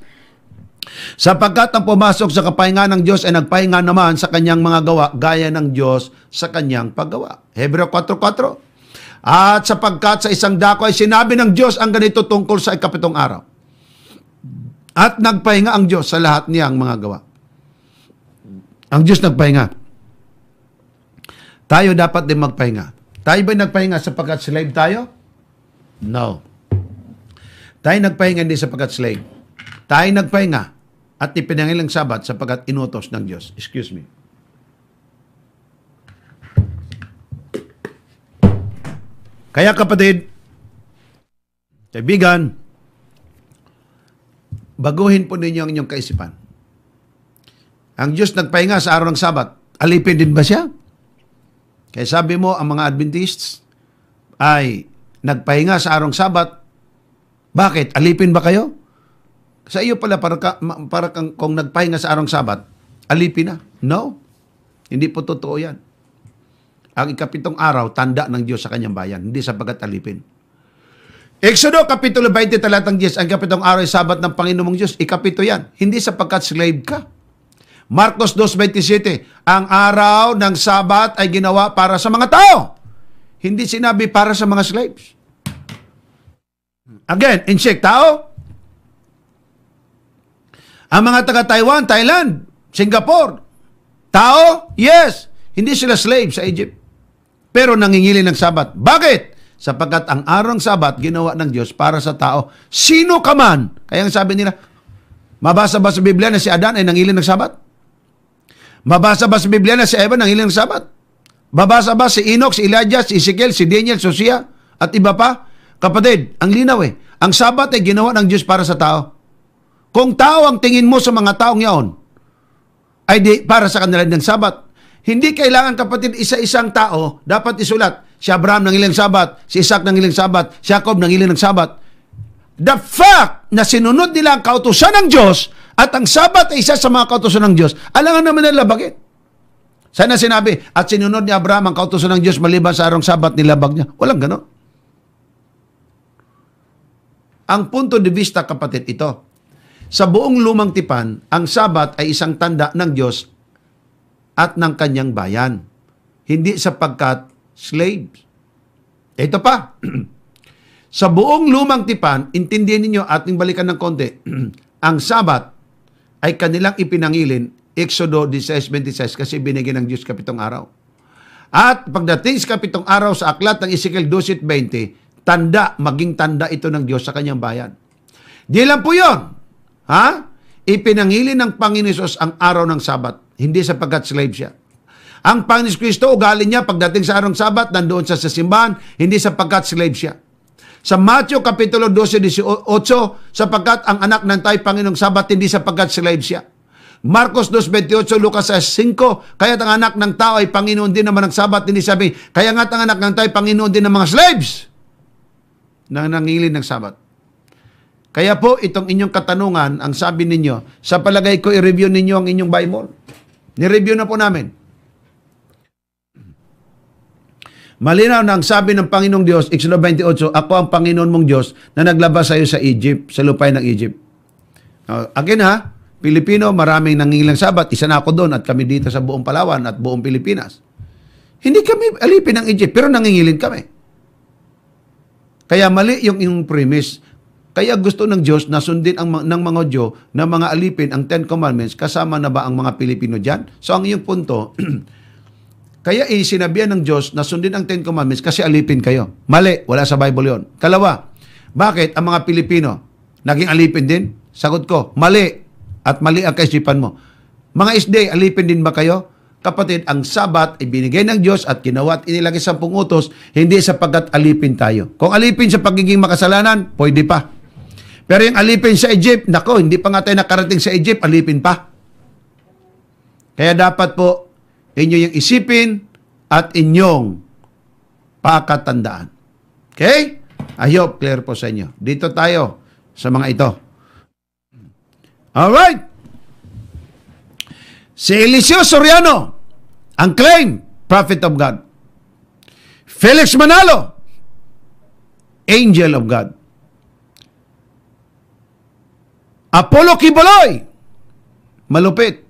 Sapagkat ang pumasok sa kapahinga ng Diyos ay nagpahinga naman sa kanyang mga gawa gaya ng Diyos sa kanyang paggawa. Hebreo 4.4 At sapagkat sa isang dako ay sinabi ng Diyos ang ganito tungkol sa ikapitong araw. At nagpahinga ang Diyos sa lahat niyang mga gawa. Ang Diyos nagpahinga. Tayo dapat din magpahinga. Tayo ba nagpahinga sapagkat slave tayo? No. Tayo nagpahinga hindi sapagkat slave. Tayo nagpahinga at ipinangilang sabat sapagkat inutos ng Diyos. Excuse me. Kaya kapatid, kaibigan, baguhin po ninyo ang inyong kaisipan. Ang Diyos nagpahinga sa araw ng Sabat. Alipin din ba siya? Kaya sabi mo, ang mga Adventists ay nagpahinga sa araw ng Sabat. Bakit? Alipin ba kayo? Sa iyo pala, para, ka, para kang, kung nagpahinga sa araw ng Sabat, alipin na. No. Hindi po totoo yan. Ang ikapitong araw, tanda ng Diyos sa kanyang bayan, hindi sapagat alipin. Exodo, Kapitulo 20, talatang 10, ang kapitong araw ay sabat ng Panginoong Diyos. Ikapito yan. Hindi sapagkat slave ka. Marcos 2.27, ang araw ng sabat ay ginawa para sa mga tao. Hindi sinabi para sa mga slaves. Again, in check, tao. Ang mga taga-Taiwan, Thailand, Singapore, tao, yes, hindi sila slave sa Egypt. Pero nangingili ng sabat. Bakit? Sapagkat ang araw ng sabat ginawa ng Diyos para sa tao. Sino ka man? Kaya ang sabi nila, mabasa ba sa Biblia na si Adan ay nangili ng sabat? Mabasa ba sa Biblia na si Eva nangili ng sabat? Babasa ba si Enoch, si Elijah, si Ezekiel, si Daniel, si Sosia, at iba pa? Kapatid, ang linaw eh. Ang Sabat ay ginawa ng Diyos para sa tao. Kung tao ang tingin mo sa mga taong yaon, ay di para sa kanila ng Sabat. Hindi kailangan kapatid isa-isang tao dapat isulat. Si Abraham ng ilang Sabat, si Isaac ng ilang Sabat, si Jacob ng ilang Sabat. The fact na sinunod nila ang kautusan ng Diyos at ang Sabat ay isa sa mga kautusan ng Diyos, alangan naman nila bakit? Sana sinabi, at sinunod ni Abraham ang kautusan ng Diyos maliban sa arong Sabat, nilabag niya. Walang ganon. Ang punto de vista, kapatid, ito. Sa buong lumang tipan, ang Sabat ay isang tanda ng Diyos at ng kanyang bayan. Hindi sapagkat slaves. Ito pa. sa buong lumang tipan, intindihin ninyo ating balikan ng konti, ang Sabat ay kanilang ipinangilin, Exodo 16.26, kasi binigyan ng Diyos kapitong araw. At pagdating sa kapitong araw sa aklat ng Ezekiel 12.20, tanda, maging tanda ito ng Diyos sa kanyang bayan. Di lang po yun. Ha? Ipinangilin ng Panginoon ang araw ng Sabat, hindi sapagkat slave siya. Ang Panginoon Kristo, ugali niya pagdating sa araw ng Sabat, nandoon sa simbahan, hindi sapagkat slave siya. Sa Matthew Kapitulo 12, 18, sapagkat ang anak ng tayo Panginoong Sabat, hindi sapagkat slave siya. Marcos 2.28, Lucas 5, kaya ang anak ng tao ay Panginoon din naman ng Sabat, hindi sabi, kaya nga ang anak ng tao Panginoon din ng mga slaves na nangilin ng Sabat. Kaya po, itong inyong katanungan, ang sabi ninyo, sa palagay ko, i-review ninyo ang inyong Bible. Ni-review na po namin. Malinaw na ang sabi ng Panginoong Diyos, Exodo 28, Ako ang Panginoon mong Diyos na naglabas sa iyo sa Egypt, sa lupay ng Egypt. Uh, again ha, Pilipino, maraming nangingilang sabat. Isa na ako doon at kami dito sa buong Palawan at buong Pilipinas. Hindi kami alipin ng Egypt, pero nangingilin kami. Kaya mali yung yung premise. Kaya gusto ng Diyos na sundin ang, ng mga Diyo na mga alipin ang Ten Commandments, kasama na ba ang mga Pilipino dyan? So ang iyong punto, kaya isinabihan ng Diyos na sundin ang Ten Commandments kasi alipin kayo. Mali, wala sa Bible yon. Kalawa, bakit ang mga Pilipino naging alipin din? Sagot ko, mali. At mali ang kaisipan mo. Mga isday, alipin din ba kayo? Kapatid, ang sabat ay binigay ng Diyos at ginawa at inilagay sa utos, hindi sapagkat alipin tayo. Kung alipin sa pagiging makasalanan, pwede pa. Pero yung alipin sa Egypt, nako, hindi pa nga tayo nakarating sa Egypt, alipin pa. Kaya dapat po, inyo yung isipin at inyong pakatandaan. Okay? I hope clear po sa inyo. Dito tayo sa mga ito. Alright. Si Eliseo Soriano, ang claim, prophet of God. Felix Manalo, angel of God. Apollo Kibaloy, malupit.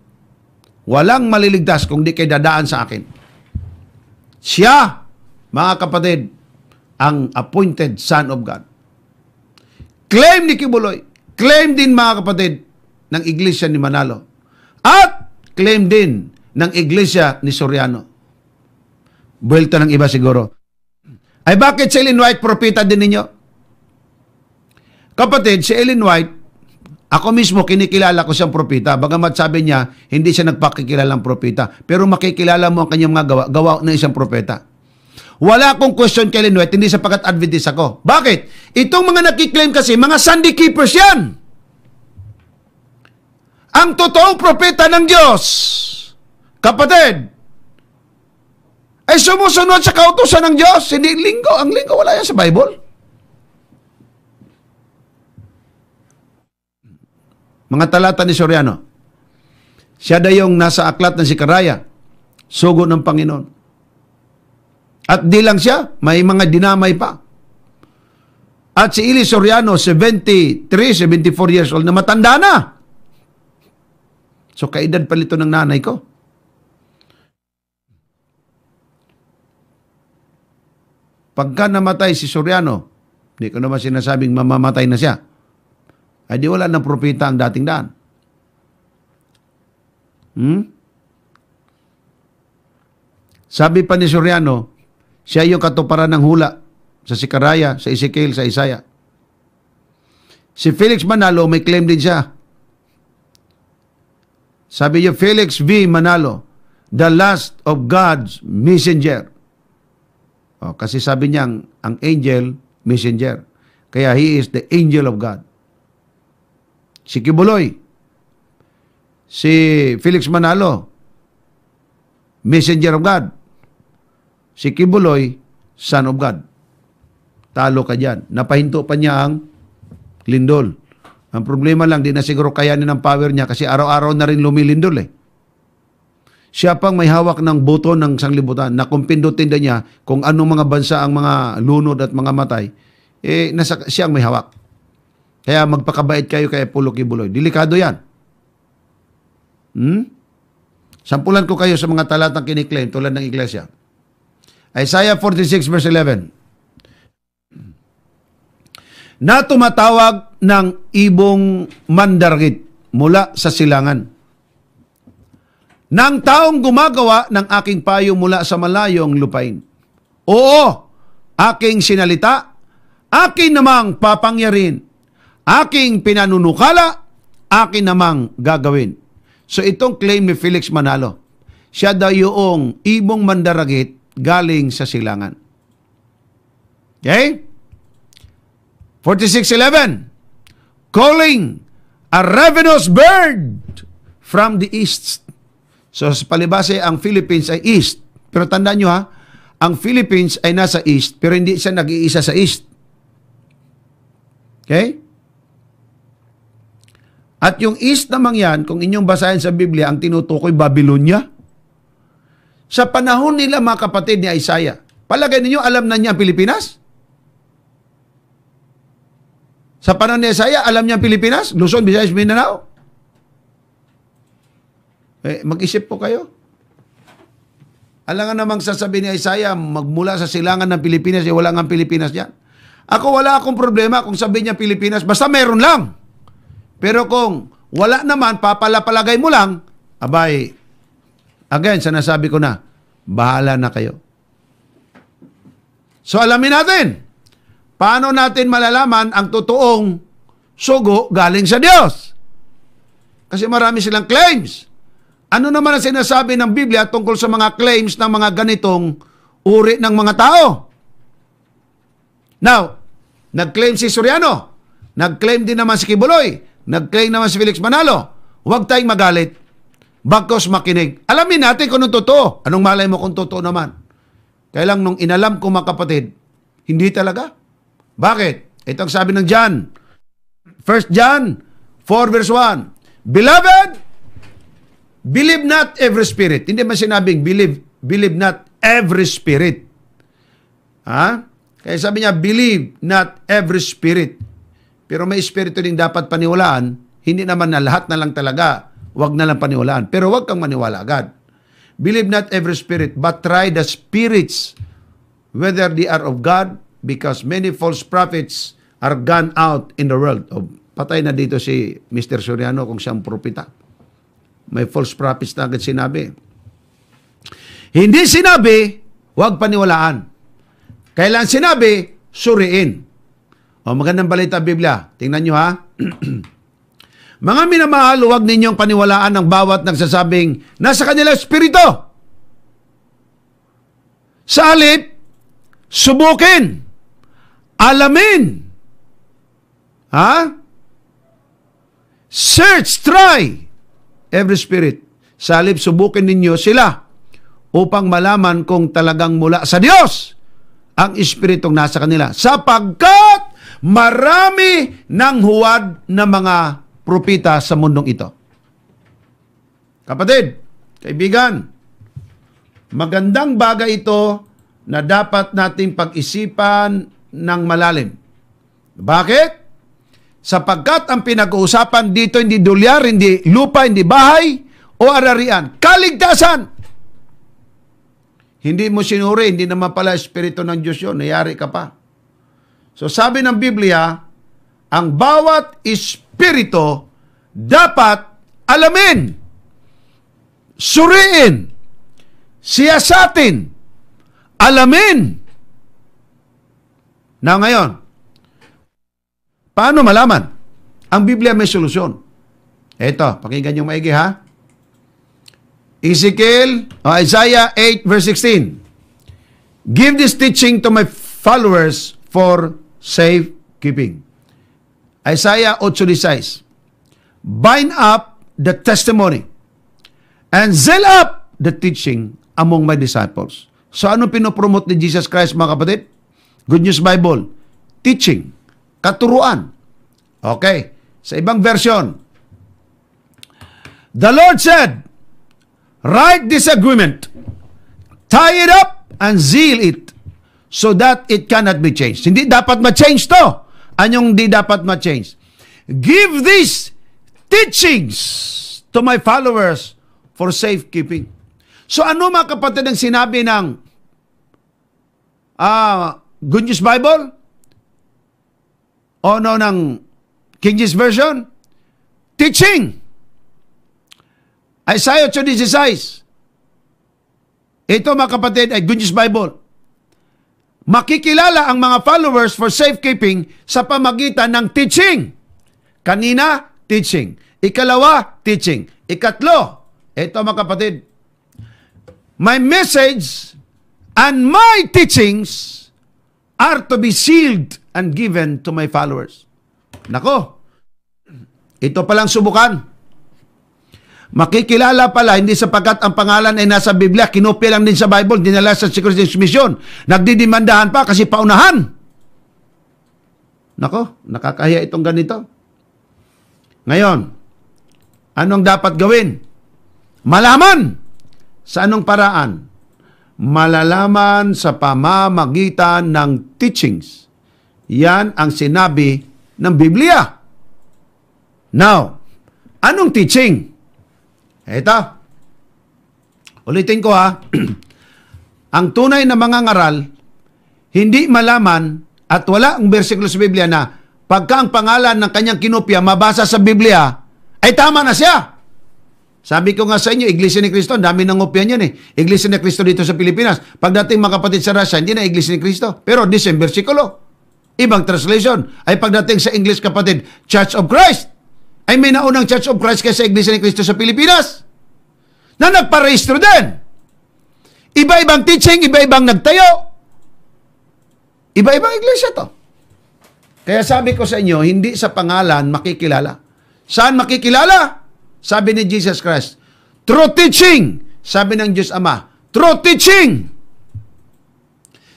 Walang maliligtas kung di kayo dadaan sa akin. Siya, mga kapatid, ang appointed son of God. Claim ni Kibuloy. Claim din mga kapatid ng iglesia ni Manalo. At claim din ng iglesia ni Soriano. Buwelta ng iba siguro. Ay bakit si Ellen White propeta din ninyo? Kapatid, si Ellen White, ako mismo kinikilala ko siyang propeta. Bagamat sabi niya, hindi siya nagpakikilalang propeta. Pero makikilala mo ang kanyang mga gawa, gawa ng isang propeta. Wala akong question kay White, hindi sapagkat Adventist ako. Bakit? Itong mga nakiklaim kasi, mga Sunday keepers yan. Ang totoong propeta ng Diyos, kapatid, ay sumusunod sa kautusan ng Diyos. Hindi linggo. Ang linggo wala yan sa Bible. Mga talata ni Soriano. Siya na yung nasa aklat ng si Karaya. Sugo ng Panginoon. At di lang siya, may mga dinamay pa. At si Ili Soriano, 73, 74 years old, na matanda na. So, kaedad palito ng nanay ko. Pagka namatay si Soriano, hindi ko naman sinasabing mamamatay na siya, ay di wala ng propeta ang dating daan. Hmm? Sabi pa ni Soriano, siya yung katuparan ng hula sa Sikaraya, sa Ezekiel, sa Isaiah. Si Felix Manalo, may claim din siya. Sabi niya, Felix V. Manalo, the last of God's messenger. O, kasi sabi niya, ang angel messenger. Kaya he is the angel of God. Si Kibuloy, si Felix Manalo, messenger of God. Si Kibuloy, son of God. Talo ka dyan. Napahinto pa niya ang lindol. Ang problema lang, di na siguro kayanin ang power niya kasi araw-araw na rin lumilindol eh. Siya pang may hawak ng buto ng sanglibutan na kung pindutin niya kung anong mga bansa ang mga lunod at mga matay, eh, nasa, siya ang may hawak. Kaya magpakabait kayo kay Pulo Kibuloy. Delikado yan. Hmm? Sampulan ko kayo sa mga talatang kiniklaim tulad ng iglesia. Isaiah 46 verse 11. Na tumatawag ng ibong mandargit mula sa silangan. Nang taong gumagawa ng aking payo mula sa malayong lupain. Oo, aking sinalita, akin namang papangyarin, aking pinanunukala, akin namang gagawin. So itong claim ni Felix Manalo, siya daw yung ibong mandaragit galing sa silangan. Okay? 46.11 Calling a ravenous bird from the east. So sa palibase, ang Philippines ay east. Pero tandaan nyo ha, ang Philippines ay nasa east, pero hindi siya nag-iisa sa east. Okay? At yung east namang yan, kung inyong basahin sa Biblia, ang tinutukoy Babylonia. Sa panahon nila mga kapatid ni Isaiah, palagay ninyo alam na niya ang Pilipinas? Sa panahon ni Isaiah, alam niya ang Pilipinas? Luzon, Visayas, Mindanao? Eh, mag-isip po kayo. Alam nga namang sasabihin ni Isaiah, magmula sa silangan ng Pilipinas, eh, wala nga ang Pilipinas yan. Ako wala akong problema kung sabihin niya Pilipinas, basta meron lang. Pero kung wala naman, papalapalagay mo lang, abay, again, sinasabi ko na, bahala na kayo. So alamin natin, paano natin malalaman ang totoong sugo galing sa Diyos? Kasi marami silang claims. Ano naman ang sinasabi ng Biblia tungkol sa mga claims ng mga ganitong uri ng mga tao? Now, nag-claim si Soriano, nag-claim din naman si Kibuloy, nag-claim naman si Felix Manalo. Huwag tayong magalit. Bagkos makinig. Alamin natin kung anong totoo. Anong malay mo kung totoo naman? Kaya lang nung inalam ko mga kapatid, hindi talaga. Bakit? Ito ang sabi ng John. 1 John 4 verse 1. Beloved, believe not every spirit. Hindi man sinabing believe, believe not every spirit. Ha? Kaya sabi niya, believe not every spirit. Pero may espiritu din dapat paniwalaan, hindi naman na lahat na lang talaga, wag na lang paniwalaan. Pero wag kang maniwala agad. Believe not every spirit, but try the spirits, whether they are of God, because many false prophets are gone out in the world. O, patay na dito si Mr. Soriano kung siyang propeta. May false prophets na agad sinabi. Hindi sinabi, wag paniwalaan. Kailan sinabi, suriin. O magandang balita Biblia. Tingnan nyo ha. Mga minamahal, huwag ninyong paniwalaan ng bawat nagsasabing nasa kanila espiritu. Sa halip, subukin. Alamin. Ha? Search, try every spirit. Sa halip, subukin ninyo sila upang malaman kung talagang mula sa Diyos ang espiritong nasa kanila. Sapagkat marami ng huwad na mga propita sa mundong ito. Kapatid, kaibigan, magandang bagay ito na dapat nating pag-isipan ng malalim. Bakit? Sapagkat ang pinag-uusapan dito hindi dolyar, hindi lupa, hindi bahay o ararian. Kaligtasan! Hindi mo sinuri, hindi naman pala espiritu ng Diyos yun. Nayari ka pa. So sabi ng Biblia, ang bawat espiritu dapat alamin, suriin, siyasatin, alamin. Na ngayon, paano malaman? Ang Biblia may solusyon. Ito, pakinggan nyo maigi ha. Ezekiel, o Isaiah 8 verse 16. Give this teaching to my followers for safekeeping. Isaiah 8.16 Bind up the testimony and zeal up the teaching among my disciples. So ano pinopromote ni Jesus Christ mga kapatid? Good News Bible. Teaching. Katuruan. Okay. Sa ibang version, The Lord said, Write this agreement, tie it up, and seal it so that it cannot be changed. Hindi dapat ma-change to. Anyong di dapat ma-change? Give these teachings to my followers for safekeeping. So ano mga kapatid ang sinabi ng ah Good News Bible? O no ng King James Version? Teaching. Isaiah 2.16. Ito mga kapatid ay Good News Bible. Makikilala ang mga followers for safekeeping sa pamagitan ng teaching. Kanina, teaching. Ikalawa, teaching. Ikatlo, ito mga kapatid, my message and my teachings are to be sealed and given to my followers. Nako, ito palang subukan. Makikilala pala, hindi sapagkat ang pangalan ay nasa Biblia, kinopya lang din sa Bible, dinala sa Secret Mission. Nagdidimandahan pa kasi paunahan. Nako, nakakahiya itong ganito. Ngayon, anong dapat gawin? Malaman! Sa anong paraan? Malalaman sa pamamagitan ng teachings. Yan ang sinabi ng Biblia. Now, anong teaching? Ito. Ulitin ko ha. ang tunay na mga ngaral, hindi malaman at wala ang bersikulo sa Biblia na pagka ang pangalan ng kanyang kinopya mabasa sa Biblia, ay tama na siya. Sabi ko nga sa inyo, Iglesia ni Cristo, ang dami ng opya niyan eh. Iglesia ni Cristo dito sa Pilipinas. Pagdating mga kapatid sa Russia, hindi na Iglesia ni Cristo. Pero this yung versikulo. Ibang translation ay pagdating sa English kapatid, Church of Christ. Ay may naunang Church of Christ kaysa Iglesia ni Cristo sa Pilipinas. Na nagparehistro din. Iba-ibang teaching, iba-ibang nagtayo. Iba-ibang iglesia to. Kaya sabi ko sa inyo, hindi sa pangalan makikilala. Saan makikilala? Sabi ni Jesus Christ, through teaching. Sabi ng Diyos Ama, through teaching.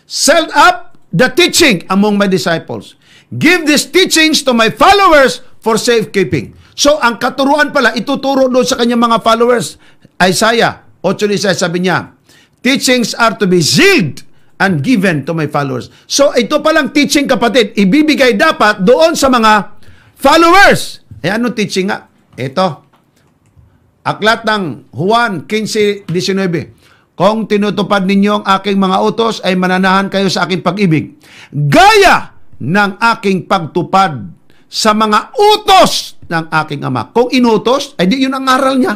Set up the teaching among my disciples. Give these teachings to my followers for safekeeping. So, ang katuruan pala, ituturo doon sa kanyang mga followers. Isaiah 8.16 sabi niya, Teachings are to be sealed and given to my followers. So, ito palang teaching kapatid, ibibigay dapat doon sa mga followers. Eh, ano teaching nga? Ito, Aklat ng Juan 15.19 Kung tinutupad ninyo ang aking mga utos ay mananahan kayo sa aking pag-ibig. Gaya ng aking pagtupad sa mga utos ng aking ama. Kung inutos, ay di yun ang aral niya.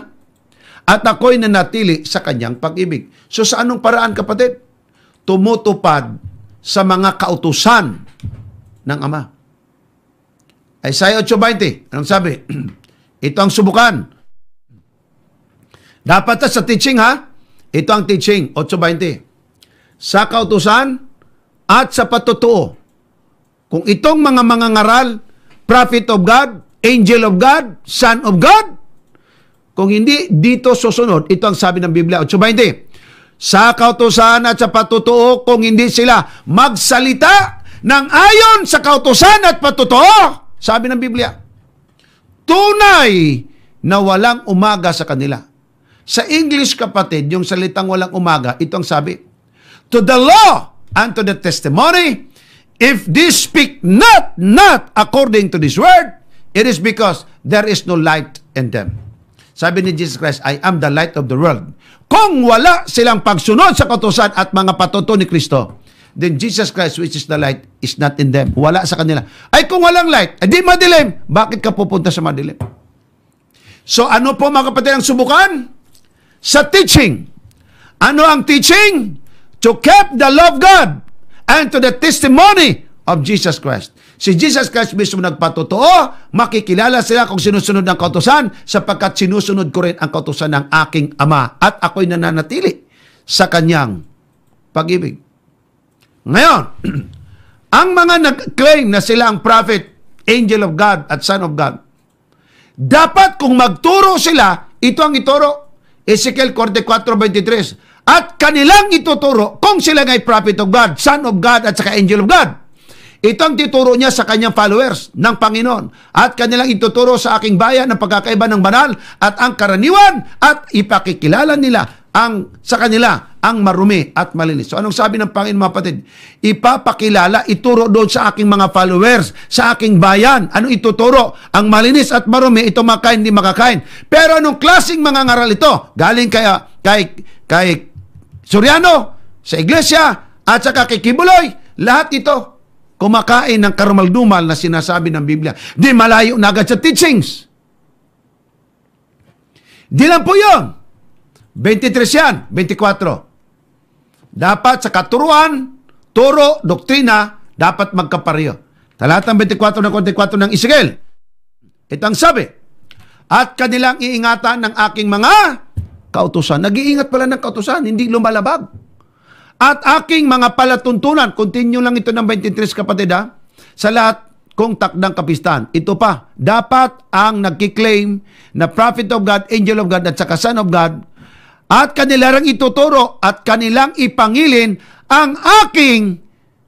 At ako'y nanatili sa kanyang pag-ibig. So sa anong paraan kapatid? Tumutupad sa mga kautusan ng ama. Isaiah 8.20, anong sabi? Ito ang subukan dapat sa teaching ha. Ito ang teaching, 8.20. Sa kautusan at sa patutuo. Kung itong mga mga ngaral, prophet of God, angel of God, son of God, kung hindi dito susunod, ito ang sabi ng Biblia, 8.20. Sa kautusan at sa patutuo, kung hindi sila magsalita ng ayon sa kautusan at patutuo, sabi ng Biblia, tunay na walang umaga sa kanila. Sa English kapatid, yung salitang walang umaga, ito ang sabi, To the law and to the testimony, if this speak not, not according to this word, it is because there is no light in them. Sabi ni Jesus Christ, I am the light of the world. Kung wala silang pagsunod sa kautusan at mga patuto ni Kristo, then Jesus Christ, which is the light, is not in them. Wala sa kanila. Ay kung walang light, edi madilim. Bakit ka pupunta sa madilim? So ano po mga kapatid ang subukan? sa teaching. Ano ang teaching? To keep the love of God and to the testimony of Jesus Christ. Si Jesus Christ mismo nagpatotoo, makikilala sila kung sinusunod ng kautosan sapagkat sinusunod ko rin ang kautosan ng aking Ama at ako'y nananatili sa kanyang pag-ibig. Ngayon, ang mga nag-claim na sila ang prophet, angel of God at son of God, dapat kung magturo sila, ito ang ituro, Ezekiel 44.23, at kanilang ituturo kung sila nga'y prophet of God, son of God at saka angel of God. Ito ang tituro niya sa kanyang followers ng Panginoon at kanilang ituturo sa aking bayan ng pagkakaiba ng banal at ang karaniwan at ipakikilala nila ang sa kanila ang marumi at malinis. So anong sabi ng Panginoon mga patid? Ipapakilala, ituro doon sa aking mga followers, sa aking bayan. Ano ituturo? Ang malinis at marumi, ito makain, hindi makakain. Pero anong klaseng mga ngaral ito? Galing kaya kay, kay Soriano, sa iglesia, at saka kay Kibuloy, lahat ito kumakain ng karumaldumal na sinasabi ng Biblia. Di malayo na agad sa teachings. Di lang po yun. 23 yan, 24. Dapat sa katuruan, turo, doktrina, dapat magkapareho. Talatang 24 ng 24 ng Israel. Ito ang sabi. At kanilang iingatan ng aking mga kautusan. Nag-iingat pala ng kautusan, hindi lumalabag. At aking mga palatuntunan, continue lang ito ng 23 kapatid ha, sa lahat kong takdang kapistan. Ito pa, dapat ang nagkiklaim na prophet of God, angel of God, at saka son of God, at kanilang ituturo at kanilang ipangilin ang aking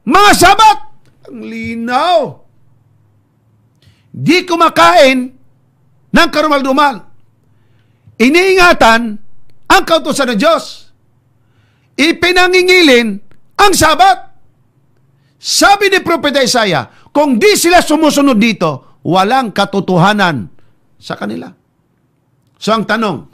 mga sabat. Ang linaw. Di kumakain ng karumal-dumal. Iniingatan ang kautosan ng Diyos ipinangingilin ang sabat. Sabi ni Propeta Isaiah, kung di sila sumusunod dito, walang katotohanan sa kanila. So ang tanong,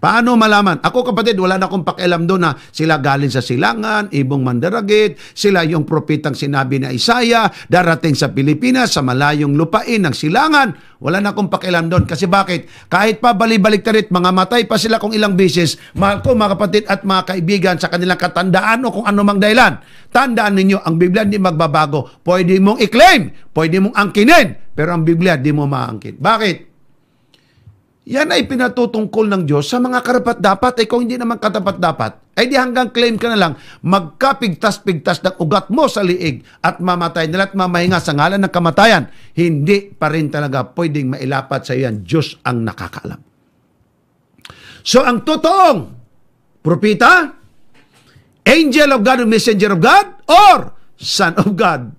paano malaman? Ako kapatid, wala na akong pakialam doon na sila galing sa silangan, ibong mandaragit, sila yung propetang sinabi ni Isaiah, darating sa Pilipinas, sa malayong lupain ng silangan. Wala na akong pakialam doon. Kasi bakit? Kahit pa balibalik tarit, mga matay pa sila kung ilang beses, mahal ko mga kapatid at mga kaibigan sa kanilang katandaan o kung anumang dahilan. Tandaan ninyo, ang Biblia hindi magbabago. Pwede mong i-claim, pwede mong angkinin, pero ang Biblia di mo maangkin. Bakit? Yan ay pinatutungkol ng Diyos sa mga karapat dapat. Eh kung hindi naman katapat dapat, ay di hanggang claim ka na lang, magkapigtas-pigtas ng ugat mo sa liig at mamatay nila at mamahinga sa ngalan ng kamatayan. Hindi pa rin talaga pwedeng mailapat sa iyan. Diyos ang nakakaalam. So ang totoong propita, angel of God or messenger of God, or son of God,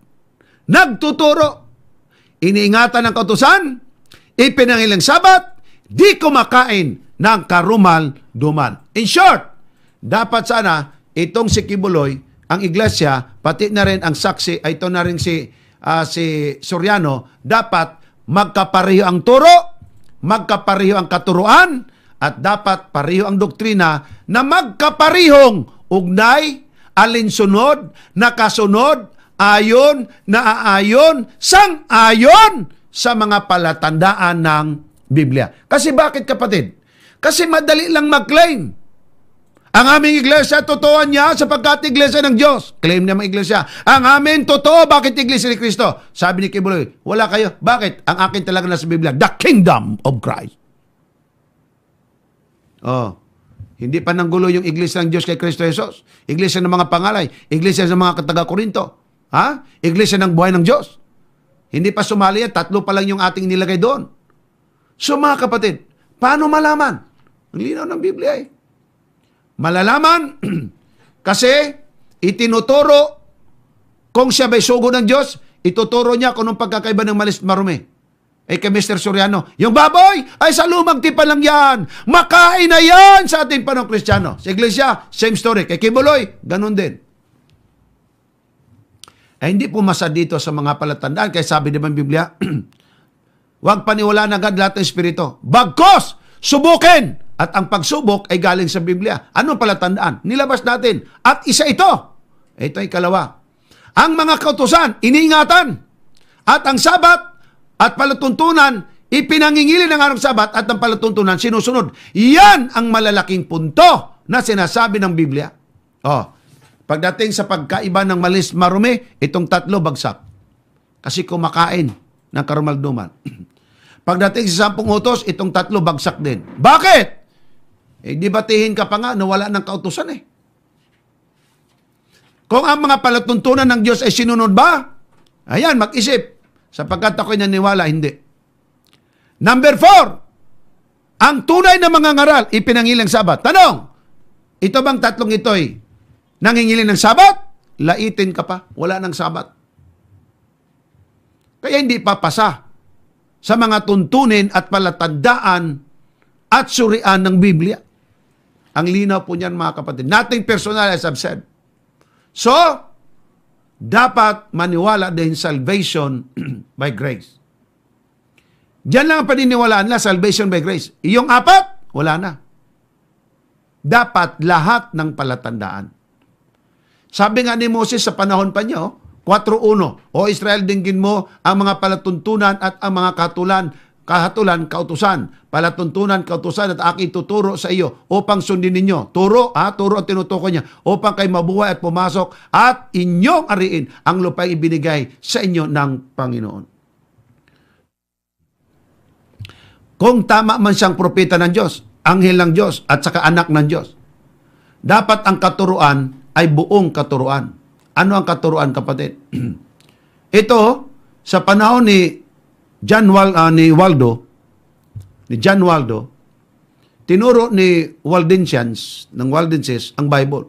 nagtuturo, iniingatan ng kautusan, ipinangilang sabat, di kumakain ng karumal-dumal. In short, dapat sana itong si Kibuloy, ang iglesia, pati na rin ang saksi, ay ito na rin si, ah, si Soriano, dapat magkapareho ang turo, magkapareho ang katuruan, at dapat pareho ang doktrina na magkaparehong ugnay, alinsunod, nakasunod, ayon, naaayon, sang-ayon sa mga palatandaan ng Biblia. Kasi bakit kapatid? Kasi madali lang mag-claim. Ang aming iglesia, totoo niya sapagkat iglesia ng Diyos. Claim mga iglesia. Ang amin, totoo. Bakit iglesia ni Kristo? Sabi ni Kibuloy, wala kayo. Bakit? Ang akin talaga nasa Biblia, the kingdom of Christ. Oh, hindi pa nanggulo yung iglesia ng Diyos kay Kristo Jesus. Iglesia ng mga pangalay. Iglesia ng mga taga-Korinto. Ha? Iglesia ng buhay ng Diyos. Hindi pa sumali yan. Tatlo pa lang yung ating nilagay doon. So mga kapatid, paano malaman? Ang linaw ng Biblia eh. Malalaman kasi itinuturo kung siya may sugo ng Diyos, ituturo niya kung anong pagkakaiba ng malis marumi. Eh kay Mr. Soriano, yung baboy ay sa lumang tipan lang yan. Makain na yan sa ating panong kristyano. Sa iglesia, same story. Kay Kibuloy, ganun din. Eh hindi pumasa dito sa mga palatandaan. Kaya sabi naman Biblia, huwag paniwalaan agad lahat ng Espiritu. Bagkos, subukin! At ang pagsubok ay galing sa Biblia. Anong palatandaan? Nilabas natin. At isa ito. Ito ay kalawa. Ang mga kautusan, iniingatan. At ang sabat at palatuntunan, ipinangingili ng araw sabat at ang palatuntunan, sinusunod. Yan ang malalaking punto na sinasabi ng Biblia. Oh, pagdating sa pagkaiba ng malis marumi, itong tatlo bagsak. Kasi kumakain ng karumalduman. Pagdating sa sampung utos, itong tatlo bagsak din. Bakit? Eh, di batihin ka pa nga na wala ng kautusan eh. Kung ang mga palatuntunan ng Diyos ay sinunod ba, Ayan, mag-isip. Sapagkat ako'y naniwala, hindi. Number four, ang tunay na mga ngaral, ipinangilang sabat. Tanong, ito bang tatlong ito'y nangingiling ng sabat? Laitin ka pa, wala ng sabat. Kaya hindi papasa sa mga tuntunin at palatandaan at surian ng Biblia. Ang linaw po niyan mga kapatid. Nothing personal as I've said. So, dapat maniwala din salvation by grace. Diyan lang ang paniniwalaan nila, salvation by grace. Iyong apat, wala na. Dapat lahat ng palatandaan. Sabi nga ni Moses sa panahon pa niya, oh, 4.1, O Israel, dinggin mo ang mga palatuntunan at ang mga katulan, kahatulan, kautusan, palatuntunan, kautusan at aking tuturo sa iyo upang sundin ninyo. Turo, ha? Turo ang tinutukoy niya upang kayo mabuhay at pumasok at inyong ariin ang lupay ibinigay sa inyo ng Panginoon. Kung tama man siyang propeta ng Diyos, anghel ng Diyos, at saka anak ng Diyos, dapat ang katuruan ay buong katuruan. Ano ang katuruan, kapatid? Ito, sa panahon ni John Wal, ah, ni Waldo, ni John Waldo, tinuro ni Waldensians, ng Waldenses, ang Bible.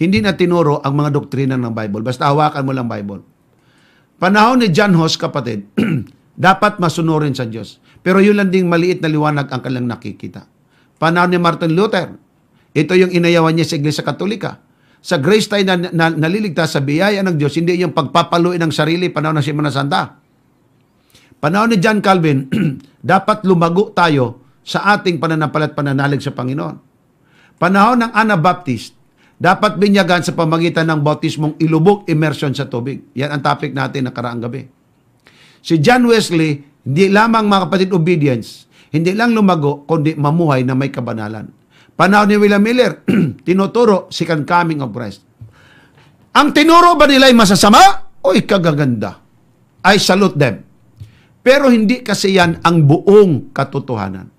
Hindi na tinuro ang mga doktrina ng Bible. Basta hawakan mo lang Bible. Panahon ni John Hus, kapatid, dapat masunurin sa Diyos. Pero yun lang ding maliit na liwanag ang kanilang nakikita. Panahon ni Martin Luther, ito yung inayawan niya sa Iglesia Katolika. Sa grace tayo na, na, naliligtas sa biyaya ng Diyos, hindi yung pagpapaluin ng sarili panahon ng Simana Santa. Panahon ni John Calvin, dapat lumago tayo sa ating pananampalat pananalig sa Panginoon. Panahon ng Anabaptist, dapat binyagan sa pamagitan ng bautismong ilubog immersion sa tubig. Yan ang topic natin na karaang gabi. Si John Wesley, hindi lamang mga kapatid obedience, hindi lang lumago, kundi mamuhay na may kabanalan. Panahon ni William Miller, tinuturo second coming of Christ. Ang tinuro ba nila ay masasama? Oy, kagaganda. I salute them. Pero hindi kasi yan ang buong katotohanan.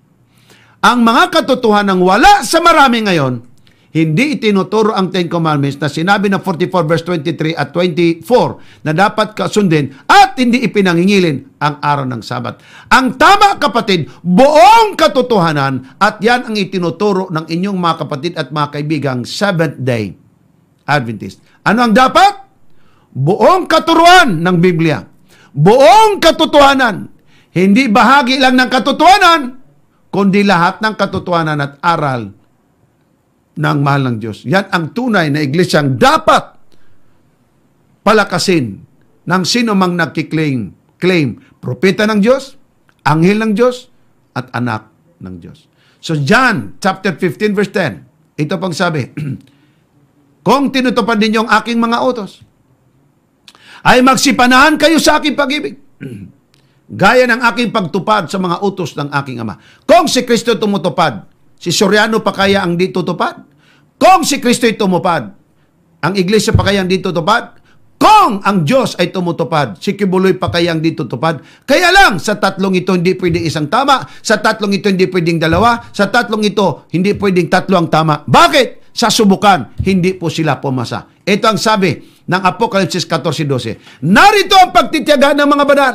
Ang mga katotohanan wala sa marami ngayon, hindi itinuturo ang Ten Commandments na sinabi ng 44 verse 23 at 24 na dapat kasundin at hindi ipinangingilin ang araw ng Sabat. Ang tama kapatid, buong katotohanan at yan ang itinuturo ng inyong mga kapatid at mga kaibigang Seventh Day Adventist. Ano ang dapat? Buong katuruan ng Biblia. Buong katotohanan. Hindi bahagi lang ng katotohanan, kundi lahat ng katotohanan at aral ng mahal ng Diyos. Yan ang tunay na iglesyang dapat palakasin ng sino mang nagkiklaim, claim, propeta ng Diyos, anghel ng Diyos, at anak ng Diyos. So John chapter 15 verse 10, ito pang sabi, Kung tinutupad ninyo ang aking mga utos, ay magsipanahan kayo sa aking pag-ibig. Gaya ng aking pagtupad sa mga utos ng aking Ama. Kung si Kristo tumutupad, si Soriano pa kaya ang di tutupad? Kung si Kristo ay tumupad, ang iglesia pa kaya ang di tutupad? Kung ang Diyos ay tumutupad, si Kibuloy pa kaya ang di tutupad? Kaya lang, sa tatlong ito hindi pwedeng isang tama, sa tatlong ito hindi pwedeng dalawa, sa tatlong ito hindi pwedeng tatlo ang tama. Bakit? Sa subukan, hindi po sila pumasa. Ito ang sabi ng Apocalypse 14.12. Narito ang pagtitiyaga ng mga banal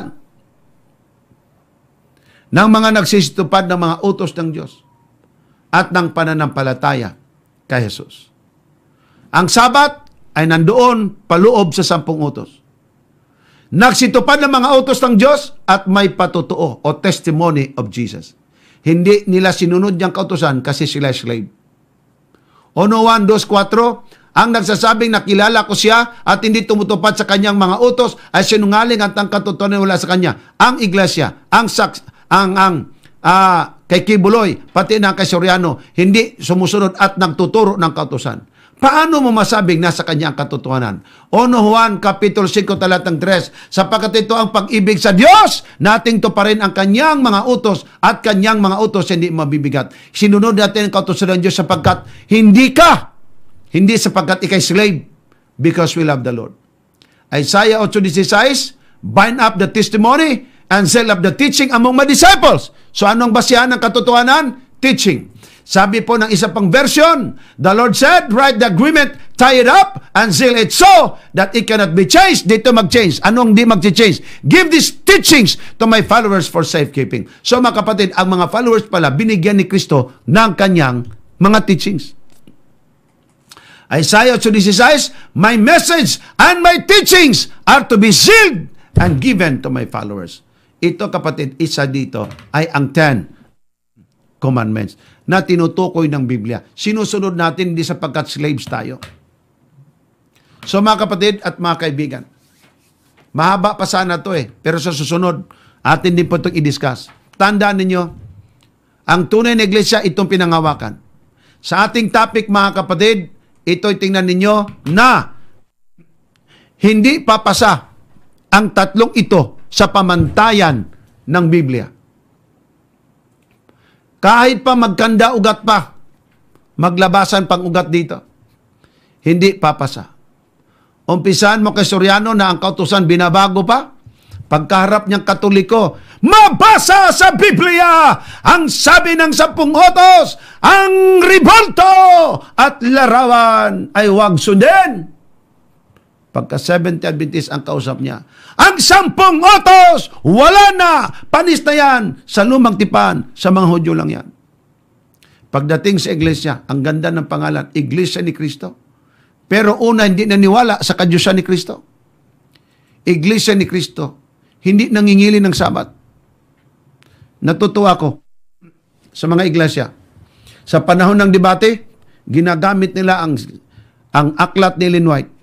ng mga nagsisitupad ng mga utos ng Diyos at ng pananampalataya kay Jesus. Ang Sabat ay nandoon paloob sa sampung utos. Nagsitupad ng mga utos ng Diyos at may patutuo o testimony of Jesus. Hindi nila sinunod niyang kautosan kasi sila slave. Ono 1, 2, 4, ang nagsasabing nakilala ko siya at hindi tumutupad sa kanyang mga utos ay sinungaling at ang katotohanan wala sa kanya. Ang iglesia, ang saks, ang ang ah, kay Kibuloy, pati na kay Soriano, hindi sumusunod at nagtuturo ng kautosan. Paano mo masabing nasa kanya ang katotohanan? Ono Juan, Kapitulo 5, talatang 3, sapagkat ito ang pag-ibig sa Diyos, nating to pa rin ang kanyang mga utos at kanyang mga utos hindi mabibigat. Sinunod natin ang kautosan ng Diyos sapagkat hindi ka, hindi sapagkat ikay slave, because we love the Lord. Isaiah 8.16, bind up the testimony and seal up the teaching among my disciples. So anong basihan ng katotohanan? Teaching. Sabi po ng isa pang version, the Lord said, write the agreement, tie it up, and seal it so that it cannot be changed. Dito mag-change. Anong di mag-change? Give these teachings to my followers for safekeeping. So mga kapatid, ang mga followers pala, binigyan ni Kristo ng kanyang mga teachings. Isaiah 2.16, My message and my teachings are to be sealed and given to my followers. Ito kapatid, isa dito ay ang 10 commandments na tinutukoy ng Biblia. Sinusunod natin hindi sapagkat slaves tayo. So mga kapatid at mga kaibigan, mahaba pa sana to eh, pero sa susunod, atin din po itong i-discuss. Tandaan ninyo, ang tunay na iglesia itong pinangawakan. Sa ating topic mga kapatid, ito'y tingnan ninyo na hindi papasa ang tatlong ito sa pamantayan ng Biblia. Kahit pa magkanda ugat pa, maglabasan pang ugat dito, hindi papasa. Umpisahan mo kay Soriano na ang kautusan binabago pa, pagkaharap niyang katoliko, mabasa sa Biblia ang sabi ng sampung otos, ang ribolto at larawan ay huwag sundin. Pagka 70 Adventist ang kausap niya, ang sampung otos, wala na, panis na yan, sa lumang tipan, sa mga Hudyo lang yan. Pagdating sa iglesia, ang ganda ng pangalan, Iglesia ni Kristo. Pero una, hindi naniwala sa kadyusan ni Kristo. Iglesia ni Kristo, hindi nangingili ng sabat. Natutuwa ko sa mga iglesia. Sa panahon ng debate, ginagamit nila ang ang aklat ni Ellen White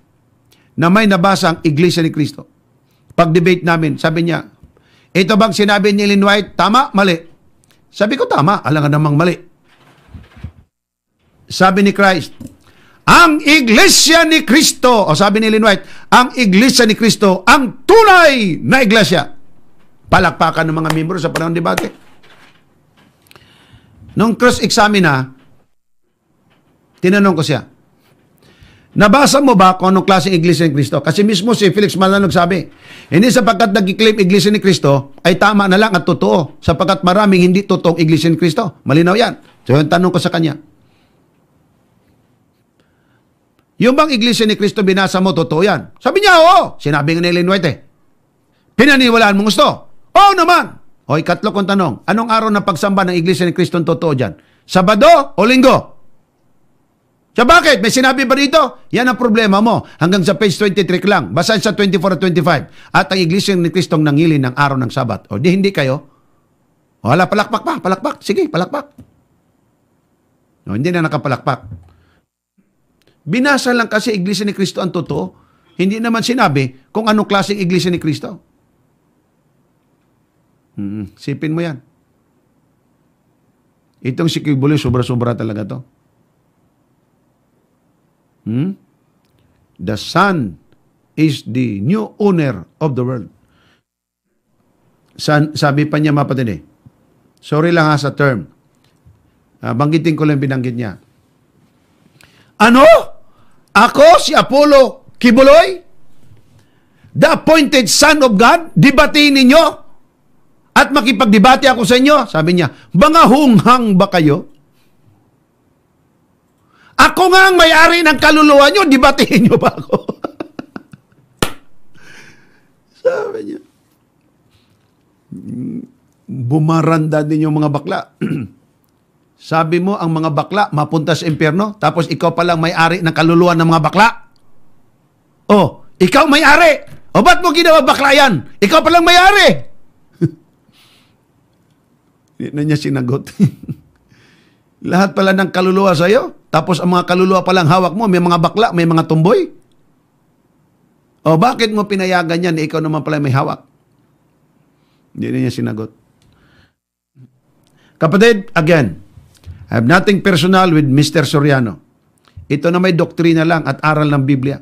na may nabasa ang Iglesia ni Kristo. Pag-debate namin, sabi niya, ito bang sinabi ni Ellen White, tama, mali? Sabi ko, tama, alam nga namang mali. Sabi ni Christ, ang Iglesia ni Kristo, o sabi ni Ellen White, ang Iglesia ni Kristo, ang tunay na Iglesia. Palakpakan ng mga membro sa panahon debate. Nung cross-examine na, tinanong ko siya, Nabasa mo ba kung anong klaseng Iglesia ni Kristo? Kasi mismo si Felix Malanog sabi, hindi sapagkat nag-claim Iglesia ni Kristo, ay tama na lang at totoo. Sapagkat maraming hindi totoong Iglesia ni Kristo. Malinaw yan. So yung tanong ko sa kanya, yung bang Iglesia ni Kristo binasa mo, totoo yan? Sabi niya, oo. Sinabi nga ni Ellen White eh. Pinaniwalaan mo gusto? Oo naman. O ikatlo kong tanong, anong araw ng pagsamba ng Iglesia ni Kristo totoo dyan? Sabado o linggo? So bakit? May sinabi ba dito? Yan ang problema mo. Hanggang sa page 23 lang. Basahin sa 24 at 25. At ang Iglesia ni Kristong nangili ng araw ng Sabat. O di hindi kayo? O hala, palakpak pa. Palakpak. Sige, palakpak. O, hindi na nakapalakpak. Binasa lang kasi Iglesia ni Kristo ang totoo. Hindi naman sinabi kung anong klaseng Iglesia ni Kristo. Hmm, sipin mo yan. Itong si Kibuloy, sobra-sobra talaga to. Hmm? The Son is the new owner of the world. San, sabi pa niya mapatid eh. Sorry lang ha sa term. Ah, banggitin ko lang binanggit niya. Ano? Ako si Apollo Kibuloy? The appointed son of God? Dibatiin ninyo? At makipagdebate ako sa inyo? Sabi niya, mga hunghang ba kayo? Ako nga ang may-ari ng kaluluwa nyo, di batiin nyo ba ako? Sabi niya. Bumaranda din yung mga bakla. Sabi mo, ang mga bakla mapunta sa impyerno, tapos ikaw palang may-ari ng kaluluwa ng mga bakla? Oh, ikaw may-ari! O ba't mo ginawa bakla yan? Ikaw palang may-ari! Hindi na niya sinagot. Lahat pala ng kaluluwa sa'yo, tapos ang mga kaluluwa palang hawak mo, may mga bakla, may mga tumboy. O bakit mo pinayagan yan, ikaw naman pala may hawak? Hindi na niya sinagot. Kapatid, again, I have nothing personal with Mr. Soriano. Ito na may doktrina lang at aral ng Biblia.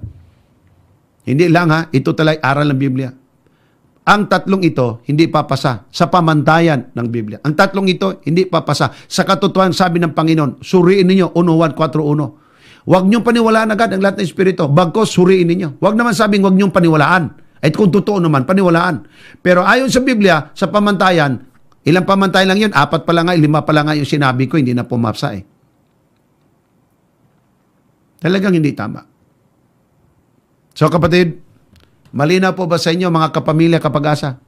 Hindi lang ha, ito talay aral ng Biblia. Ang tatlong ito, hindi papasa sa pamantayan ng Biblia. Ang tatlong ito, hindi papasa sa katotohanan sabi ng Panginoon. Suriin ninyo, 1.1.4.1. Huwag niyong paniwalaan agad ang lahat ng Espiritu. Bagkos, suriin ninyo. Huwag naman sabing huwag niyong paniwalaan. At kung totoo naman, paniwalaan. Pero ayon sa Biblia, sa pamantayan, ilang pamantayan lang yun? Apat pa lang nga, lima pa lang nga yung sinabi ko, hindi na pumapsa eh. Talagang hindi tama. So kapatid, malinaw po ba sa inyo mga kapamilya kapag-asa?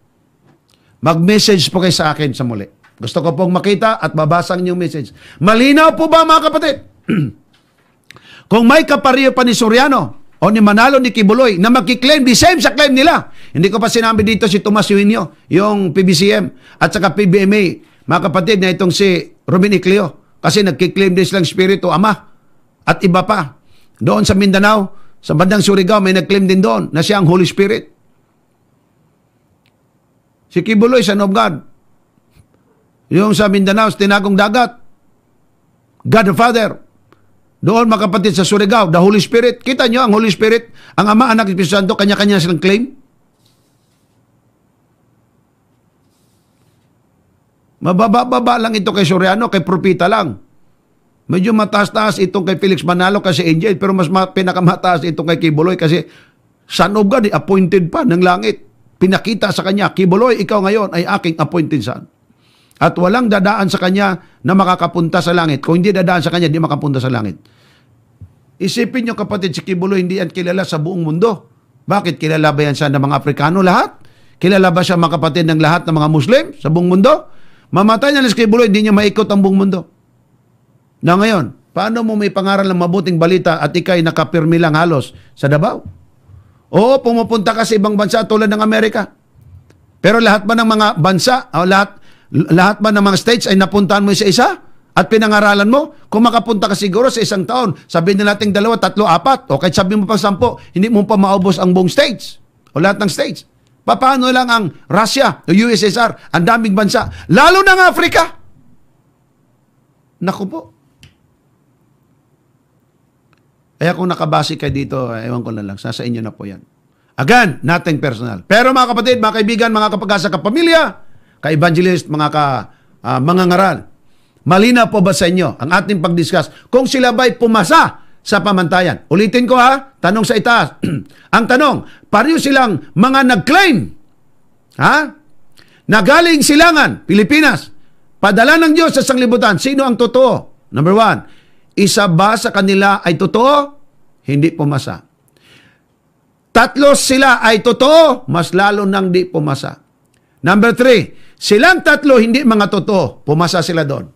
Mag-message po kayo sa akin sa muli. Gusto ko pong makita at babasa ang inyong message. Malinaw po ba mga kapatid? Kung may kapariyo pa ni Soriano o ni Manalo ni Kibuloy na magkiklaim, the same sa claim nila. Hindi ko pa sinabi dito si Tomas Yuinio, yung PBCM at saka PBMA, mga kapatid na itong si Ruben Icleo. Kasi nagkiklaim din silang spirito, ama. At iba pa. Doon sa Mindanao, sa bandang Surigao, may nagklaim din doon na siya ang Holy Spirit. Si Kibuloy, Son of God. Yung sa Mindanao, Tinagong Dagat. God the Father. Doon mga sa Surigao, the Holy Spirit. Kita nyo ang Holy Spirit, ang Ama, Anak, Espiritu Santo, kanya-kanya silang claim. Mababa-baba lang ito kay Soriano, kay Propita lang. Medyo mataas-taas itong kay Felix Manalo kasi angel, pero mas ma- pinakamataas itong kay Kibuloy kasi son of God, appointed pa ng langit. Pinakita sa kanya, Kibuloy, ikaw ngayon ay aking appointed son. At walang dadaan sa kanya na makakapunta sa langit. Kung hindi dadaan sa kanya, di makapunta sa langit. Isipin nyo kapatid, si Kibuloy hindi yan kilala sa buong mundo. Bakit? Kilala ba yan siya ng mga Afrikano lahat? Kilala ba siya mga kapatid ng lahat ng mga Muslim sa buong mundo? Mamatay na si Kibuloy, hindi niya maikot ang buong mundo. Na ngayon, paano mo may pangaral ng mabuting balita at ikay nakapirmi lang halos sa Davao? Oo, pumupunta ka sa ibang bansa tulad ng Amerika. Pero lahat ba ng mga bansa, o lahat, lahat ba ng mga states ay napuntahan mo sa isa? At pinangaralan mo? Kung makapunta ka siguro sa isang taon, sabihin na natin dalawa, tatlo, apat, o kahit sabihin mo pa sampo, hindi mo pa maubos ang buong states o lahat ng states. Paano lang ang Russia o USSR, ang daming bansa, lalo na ang Africa? Naku po. Kaya kung nakabase kayo dito, ewan ko na lang, sa inyo na po yan. Again, nothing personal. Pero mga kapatid, mga kaibigan, mga kapag-asa kapamilya, ka-evangelist, mga ka, ah, mga ngaral, malina po ba sa inyo ang ating pag-discuss kung sila ba'y pumasa sa pamantayan? Ulitin ko ha, tanong sa itaas. ang tanong, pareho silang mga nag-claim, ha? Nagaling silangan, Pilipinas, padala ng Diyos sa sanglibutan, sino ang totoo? Number one, isa ba sa kanila ay totoo? Hindi pumasa. Tatlo sila ay totoo, mas lalo nang di pumasa. Number three, silang tatlo hindi mga totoo, pumasa sila doon.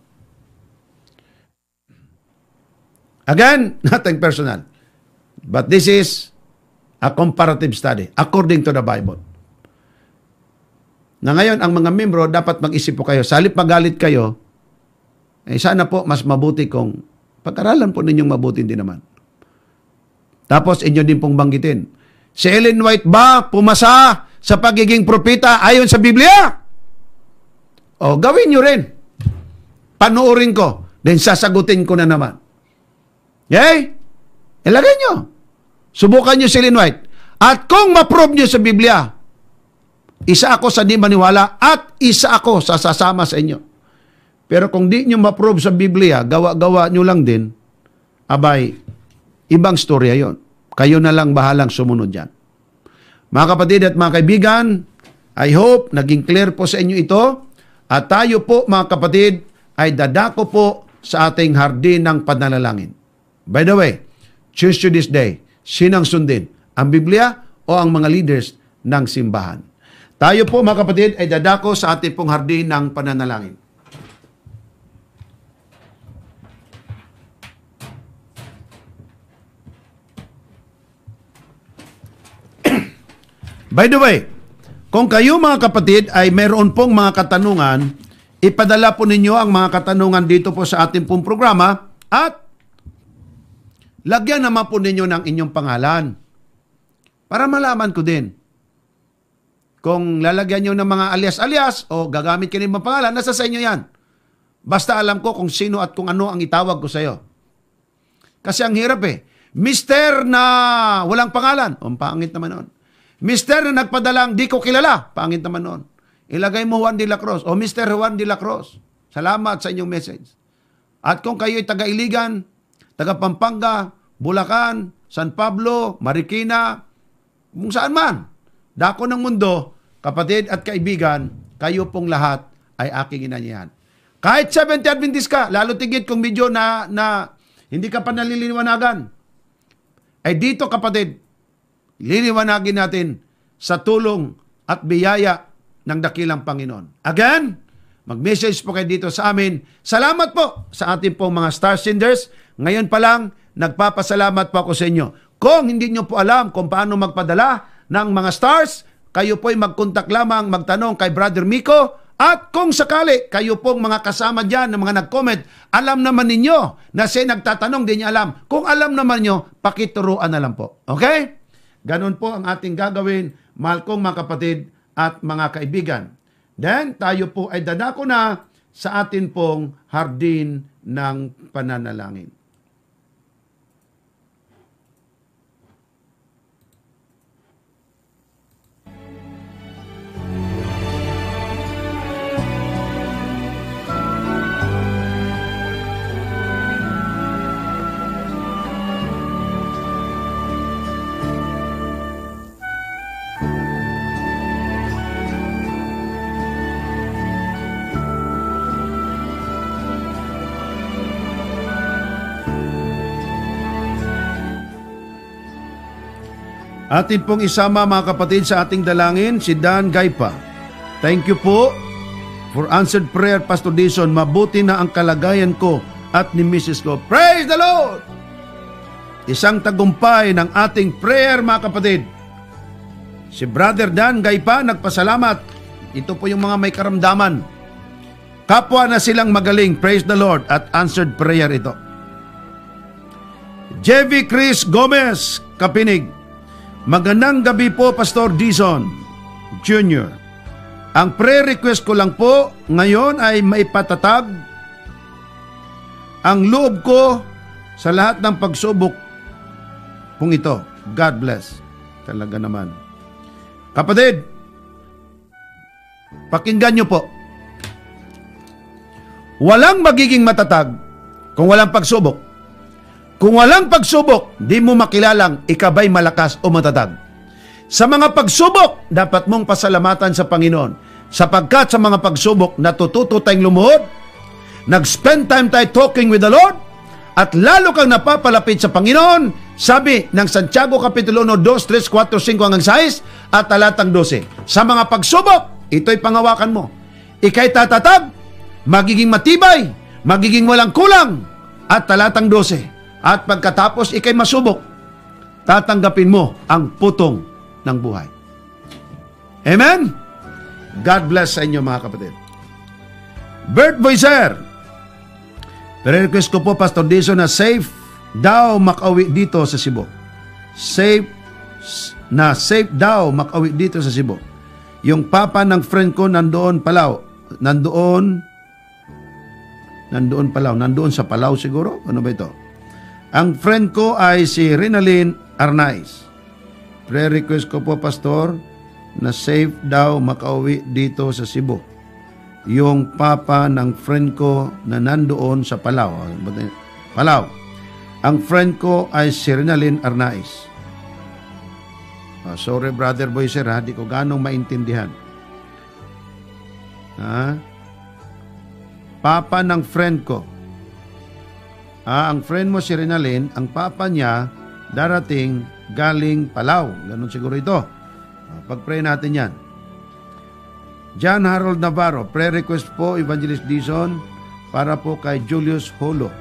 Again, nothing personal. But this is a comparative study according to the Bible. Na ngayon, ang mga membro, dapat mag-isip po kayo. Sa halip magalit kayo, eh sana po mas mabuti kung pag-aralan po ninyong mabuti din naman. Tapos inyo din pong banggitin. Si Ellen White ba pumasa sa pagiging propeta ayon sa Biblia? O gawin nyo rin. Panuorin ko. Then sasagutin ko na naman. Yay? Ilagay nyo. Subukan nyo si Ellen White. At kung ma-prove nyo sa Biblia, isa ako sa di maniwala at isa ako sa sasama sa inyo. Pero kung di nyo ma-prove sa Biblia, gawa-gawa nyo lang din, abay, ibang storya yon. Kayo na lang bahalang sumunod dyan. Mga kapatid at mga kaibigan, I hope naging clear po sa inyo ito at tayo po mga kapatid ay dadako po sa ating hardin ng pananalangin. By the way, choose you this day, sinang sundin, ang Biblia o ang mga leaders ng simbahan. Tayo po mga kapatid ay dadako sa ating pong hardin ng pananalangin. By the way, kung kayo mga kapatid ay mayroon pong mga katanungan, ipadala po ninyo ang mga katanungan dito po sa ating pong programa at lagyan naman po ninyo ng inyong pangalan para malaman ko din. Kung lalagyan nyo ng mga alias-alias o gagamit kayo ng pangalan, nasa sa inyo yan. Basta alam ko kung sino at kung ano ang itawag ko sa iyo. Kasi ang hirap eh. Mister na walang pangalan. Ang pangit naman noon. Mister na nagpadalang di ko kilala. Pangit naman noon. Ilagay mo Juan de la Cruz. O Mister Juan de la Cruz. Salamat sa inyong message. At kung kayo ay taga-Iligan, taga-Pampanga, Bulacan, San Pablo, Marikina, kung saan man, dako ng mundo, kapatid at kaibigan, kayo pong lahat ay aking inanyahan. Kahit 70 Adventist ka, lalo tigit kung medyo na, na hindi ka pa naliliniwanagan. ay dito kapatid, liliwanagin natin sa tulong at biyaya ng dakilang Panginoon. Again, mag-message po kayo dito sa amin. Salamat po sa ating pong mga star senders. Ngayon pa lang, nagpapasalamat po ako sa inyo. Kung hindi nyo po alam kung paano magpadala ng mga stars, kayo po'y mag-contact lamang, magtanong kay Brother Miko. At kung sakali, kayo pong mga kasama dyan, ng mga nag-comment, alam naman ninyo na siya nagtatanong, di niya alam. Kung alam naman nyo, pakituruan na lang po. Okay? Ganon po ang ating gagawin, mahal kong mga kapatid at mga kaibigan. Then, tayo po ay dadako na sa atin pong hardin ng pananalangin. Atin pong isama mga kapatid sa ating dalangin, si Dan Gaipa. Thank you po for answered prayer, Pastor Dison. Mabuti na ang kalagayan ko at ni Mrs. ko. Praise the Lord! Isang tagumpay ng ating prayer, mga kapatid. Si Brother Dan Gaipa nagpasalamat. Ito po yung mga may karamdaman. Kapwa na silang magaling, praise the Lord, at answered prayer ito. Jevi Chris Gomez, Kapinig. Magandang gabi po, Pastor Dison Jr. Ang prayer request ko lang po ngayon ay maipatatag ang loob ko sa lahat ng pagsubok kung ito. God bless. Talaga naman. Kapatid, pakinggan nyo po. Walang magiging matatag kung walang pagsubok. Kung walang pagsubok, di mo makilalang ikabay malakas o matatag. Sa mga pagsubok, dapat mong pasalamatan sa Panginoon. Sapagkat sa mga pagsubok, natututo tayong lumuhod, nag-spend time tayo talking with the Lord, at lalo kang napapalapit sa Panginoon, sabi ng Santiago Kapitulo 1, 2, 3, 4, 5 hanggang 6 at talatang 12. Sa mga pagsubok, ito'y pangawakan mo. Ika'y tatatag, magiging matibay, magiging walang kulang, at talatang 12. At pagkatapos ikay masubok, tatanggapin mo ang putong ng buhay. Amen? God bless sa inyo mga kapatid. Bert Boyser, request ko po Pastor Dizon na safe daw makauwi dito sa Cebu. Safe na safe daw makauwi dito sa Cebu. Yung papa ng friend ko nandoon Palaw. Nandoon nandoon Palaw. Nandoon sa Palaw siguro? Ano ba ito? Ang friend ko ay si Rinalyn Arnaiz. Prayer request ko po, Pastor, na safe daw makauwi dito sa Cebu. Yung papa ng friend ko na nandoon sa Palaw. Palaw. Ang friend ko ay si Rinalyn Arnaiz. Ah, sorry, brother boy sir, ha? di ko ganong maintindihan. Ha? Papa ng friend ko Ah, ang friend mo si Renalyn, ang papa niya darating galing Palaw. Ganun siguro ito. Ah, pag-pray natin yan. John Harold Navarro, prayer request po, Evangelist Dison, para po kay Julius Holo.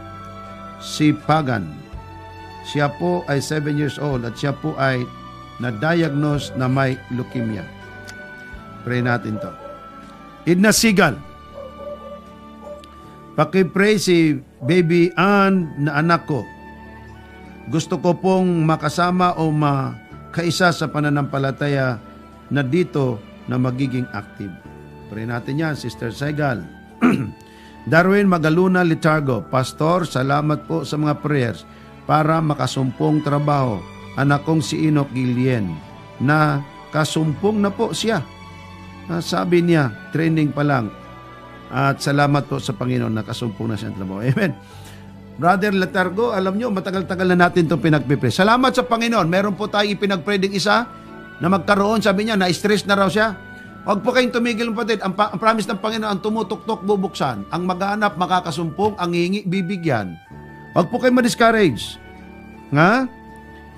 Si Pagan. Siya po ay 7 years old at siya po ay na-diagnose na may leukemia. Pray natin to. Idna Sigal, Pakipray si baby Ann na anak ko. Gusto ko pong makasama o makaisa sa pananampalataya na dito na magiging active. Pray natin yan, Sister Segal. Darwin Magaluna Litargo, Pastor, salamat po sa mga prayers para makasumpong trabaho. Anak kong si Enoch Gilien na kasumpong na po siya. Ah, Sabi niya, training pa lang, at salamat po sa Panginoon na kasumpong na siyang trabaho. Amen. Brother Latargo, alam nyo, matagal-tagal na natin itong pinagpipray. Salamat sa Panginoon. Meron po tayong ipinagpray ding isa na magkaroon, sabi niya, na-stress na raw siya. Huwag po kayong tumigil patid. Ang, pa- ang promise ng Panginoon, ang tumutok-tok bubuksan. Ang maghanap, makakasumpong. Ang hingi, bibigyan. Huwag po kayong ma-discourage. Nga?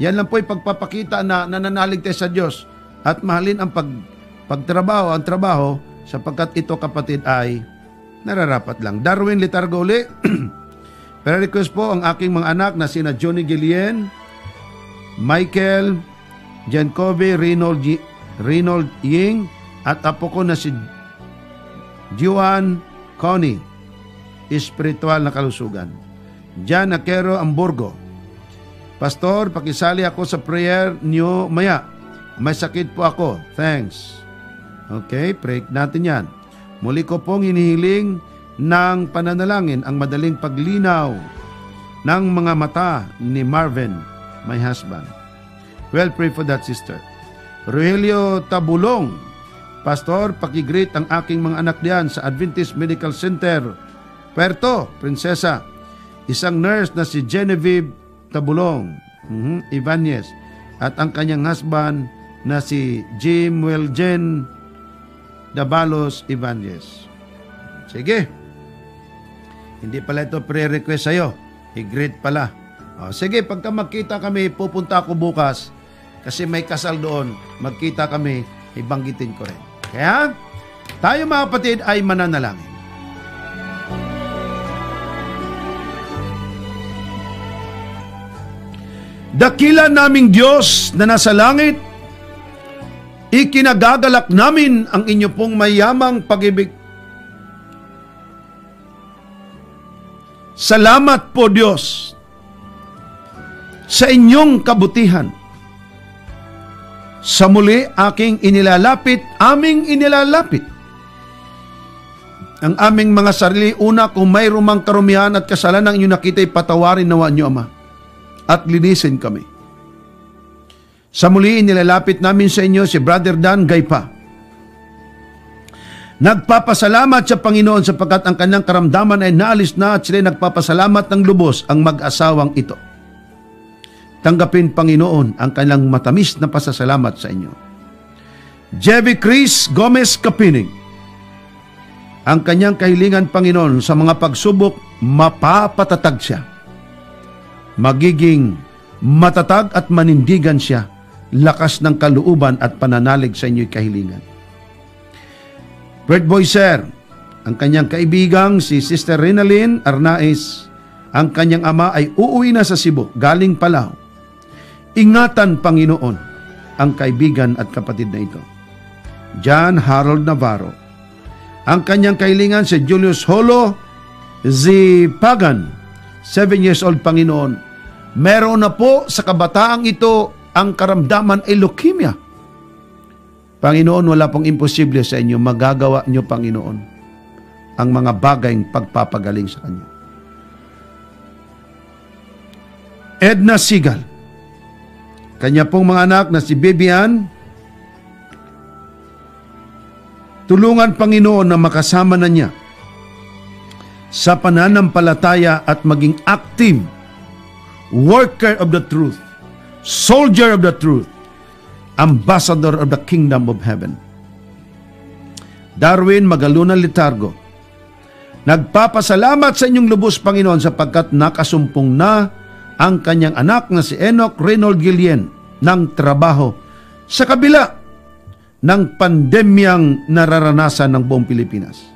Yan lang po ay pagpapakita na nananalig tayo sa Diyos at mahalin ang pag, pagtrabaho, ang trabaho sapagkat ito kapatid ay nararapat lang. Darwin Litargo uli. Pero request po ang aking mga anak na sina Johnny Gillian, Michael, Jankobe, Reynold, G- Reynold Ying, at apo ko na si Juan Connie, espiritual na kalusugan. Jan Aquero Amburgo, Pastor, pakisali ako sa prayer niyo maya. May sakit po ako. Thanks. Okay, pray natin yan. Muli ko pong hinihiling ng pananalangin ang madaling paglinaw ng mga mata ni Marvin, my husband. Well, pray for that sister. Rogelio Tabulong, Pastor, pakigreet ang aking mga anak diyan sa Adventist Medical Center, Puerto, Prinsesa. Isang nurse na si Genevieve Tabulong, mhm, Ibanez, at ang kanyang husband na si Jim Welgen Dabalos Ibanez. Sige. Hindi pala ito pre-request sa'yo. I-greet pala. O, sige, pagka magkita kami, pupunta ako bukas kasi may kasal doon. Magkita kami, ibanggitin ko rin. Kaya, tayo mga kapatid ay mananalangin. Dakila naming Diyos na nasa langit, ikinagagalak namin ang inyo pong mayamang pag-ibig. Salamat po Diyos sa inyong kabutihan. Sa muli aking inilalapit, aming inilalapit ang aming mga sarili. Una, kung may rumang karumihan at kasalanan ang inyong nakita, patawarin nawa niyo, Ama at linisin kami. Sa muli, nilalapit namin sa inyo si Brother Dan Gaypa. Nagpapasalamat sa Panginoon sapagkat ang kanyang karamdaman ay naalis na at sila nagpapasalamat ng lubos ang mag-asawang ito. Tanggapin, Panginoon, ang kanyang matamis na pasasalamat sa inyo. Jevy Chris Gomez Kapinig, ang kanyang kahilingan, Panginoon, sa mga pagsubok, mapapatatag siya magiging matatag at manindigan siya, lakas ng kaluuban at pananalig sa inyo'y kahilingan. Bird Boy Sir, ang kanyang kaibigang si Sister Renalyn Arnaez, ang kanyang ama ay uuwi na sa Cebu, galing Palau. Ingatan, Panginoon, ang kaibigan at kapatid na ito. John Harold Navarro, ang kanyang kahilingan si Julius Holo Zipagan, 7 years old Panginoon, meron na po sa kabataang ito ang karamdaman ay leukemia. Panginoon, wala pong imposible sa inyo. Magagawa niyo, Panginoon, ang mga bagayng pagpapagaling sa kanya. Edna Sigal, kanya pong mga anak na si Bibian, tulungan Panginoon na makasama na niya sa pananampalataya at maging active worker of the truth, soldier of the truth, ambassador of the kingdom of heaven. Darwin Magalunan Litargo, Nagpapasalamat sa inyong lubos, Panginoon, sapagkat nakasumpong na ang kanyang anak na si Enoch Reynold Gillian ng trabaho sa kabila ng pandemyang nararanasan ng buong Pilipinas.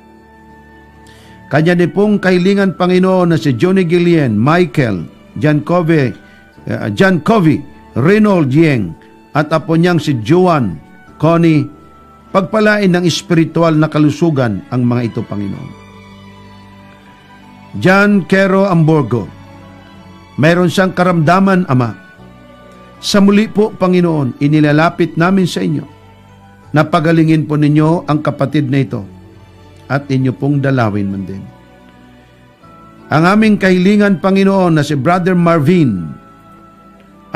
Kanya din pong kahilingan Panginoon na si Johnny Gillian, Michael, John Covey, uh, John Covey, Reynold Yeng, at apo niyang si Joan, Connie, pagpalain ng espiritual na kalusugan ang mga ito, Panginoon. John Quero Amborgo, mayroon siyang karamdaman, Ama. Sa muli po, Panginoon, inilalapit namin sa inyo na pagalingin po ninyo ang kapatid na ito at inyo pong dalawin man din. Ang aming kahilingan, Panginoon, na si Brother Marvin,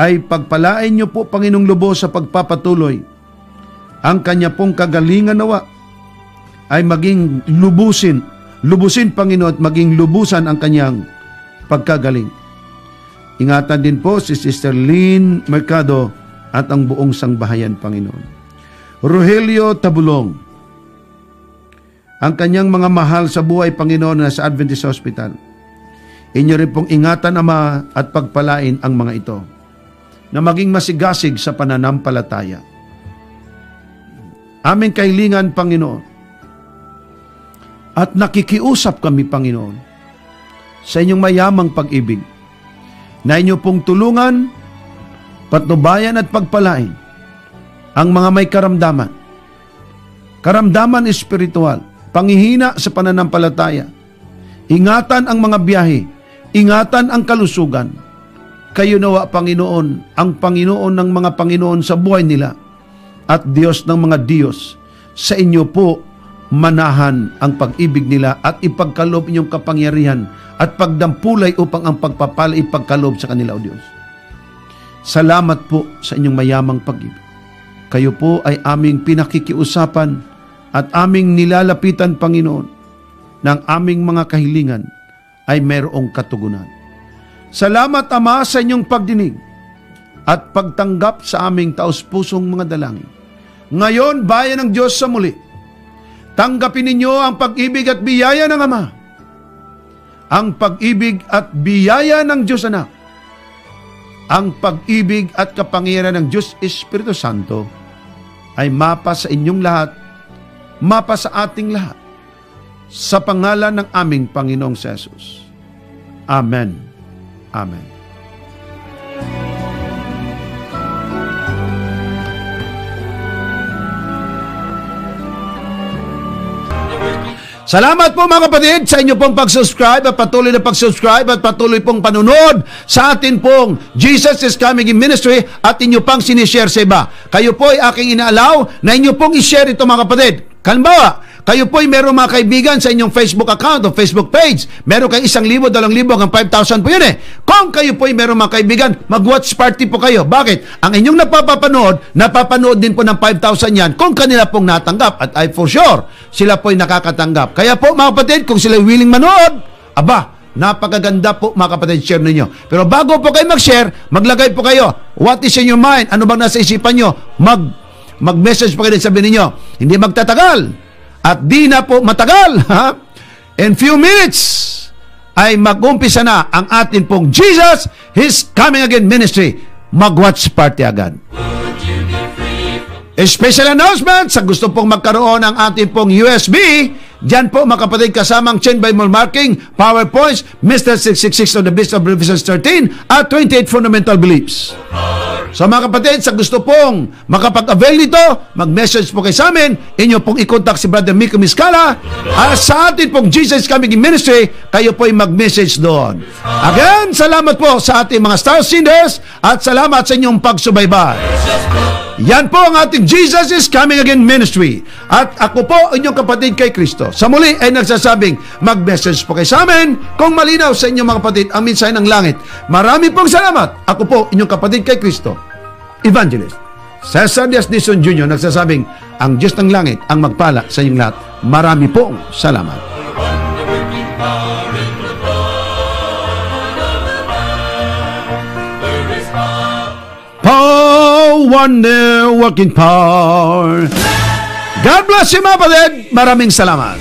ay pagpalain niyo po, Panginoong Lubos, sa pagpapatuloy. Ang kanya pong kagalingan nawa ay maging lubusin, lubusin, Panginoon, at maging lubusan ang kanyang pagkagaling. Ingatan din po si Sister Lynn Mercado at ang buong sangbahayan, Panginoon. Rogelio Tabulong, ang kanyang mga mahal sa buhay, Panginoon, na sa Adventist Hospital. Inyo rin pong ingatan, Ama, at pagpalain ang mga ito. Na maging masigasig sa pananampalataya. Aming kahilingan, Panginoon, at nakikiusap kami, Panginoon, sa inyong mayamang pag-ibig, na inyo pong tulungan, patnubayan at pagpalain ang mga may karamdaman, karamdaman espiritual, pangihina sa pananampalataya, ingatan ang mga biyahe, ingatan ang kalusugan. Kayo nawa, Panginoon, ang Panginoon ng mga Panginoon sa buhay nila at Diyos ng mga Diyos. Sa inyo po, manahan ang pag-ibig nila at ipagkalob inyong kapangyarihan at pagdampulay upang ang pagpapala ipagkalob sa kanila, O Diyos. Salamat po sa inyong mayamang pag-ibig. Kayo po ay aming pinakikiusapan at aming nilalapitan, Panginoon, ng aming mga kahilingan ay mayroong katugunan. Salamat, Ama, sa inyong pagdinig at pagtanggap sa aming taus-pusong mga dalangin. Ngayon, bayan ng Diyos sa muli, tanggapin ninyo ang pag-ibig at biyaya ng Ama. Ang pag-ibig at biyaya ng Diyos Anak. Ang pag-ibig at kapangyarihan ng Diyos Espiritu Santo ay mapa sa inyong lahat, mapa sa ating lahat, sa pangalan ng aming Panginoong Jesus. Amen. Amen. Salamat po mga kapatid sa inyo pong pag-subscribe at patuloy na pag-subscribe at patuloy pong panunod sa atin pong Jesus is Coming in Ministry at inyo pang sinishare sa iba. Kayo po ay aking inaalaw na inyo pong ishare ito mga kapatid. Kalimbawa, kayo po ay meron mga kaibigan sa inyong Facebook account o Facebook page. Meron kayo isang libo, dalawang libo, hanggang 5,000 po yun eh. Kung kayo po ay meron mga kaibigan, mag-watch party po kayo. Bakit? Ang inyong napapapanood, napapanood din po ng 5,000 yan kung kanila pong natanggap. At I for sure, sila po ay nakakatanggap. Kaya po mga kapatid, kung sila willing manood, aba, Napakaganda po mga kapatid, share ninyo. Pero bago po kayo mag-share, maglagay po kayo. What is in your mind? Ano bang nasa isipan nyo? Mag, mag-message po kayo sabihin ninyo. Hindi magtatagal. At di na po matagal. Ha? In few minutes, ay mag-umpisa na ang atin pong Jesus His Coming Again Ministry. Mag-watch party agad. A special announcement sa gusto pong magkaroon ng ating pong USB. Diyan po mga kapatid kasamang Chain Mall Marking, PowerPoints, Mr. 666 on the List of Revisions 13 at 28 Fundamental Beliefs. So mga kapatid, sa gusto pong makapag-avail nito, mag-message po kayo sa amin. Inyo pong i-contact si Brother Miko Miskala. At sa atin pong Jesus Coming in Ministry, kayo po ay mag-message doon. Again, salamat po sa ating mga star singers at salamat sa inyong pagsubaybay. Yan po ang ating Jesus is Coming Again Ministry. At ako po, inyong kapatid kay Kristo. Sa muli ay nagsasabing, mag-message po kayo sa amin kung malinaw sa inyong mga kapatid ang mensahe ng langit. Marami pong salamat. Ako po, inyong kapatid kay Kristo. Evangelist. Cesar Diaz Dizon Jr. nagsasabing, ang Diyos ng langit ang magpala sa inyong lahat. Marami pong salamat. Power wonder, working power. God bless you mga kapatid. Maraming salamat.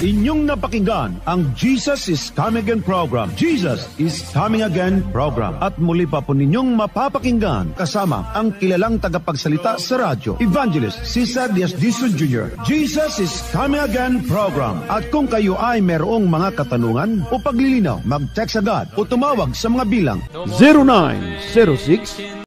Inyong napakinggan ang Jesus is Coming Again program. Jesus is Coming Again program. At muli pa po ninyong mapapakinggan kasama ang kilalang tagapagsalita sa radyo, Evangelist Cesar Diaz Dizon Jr. Jesus is Coming Again program. At kung kayo ay merong mga katanungan o paglilinaw, mag-text agad o tumawag sa mga bilang 0906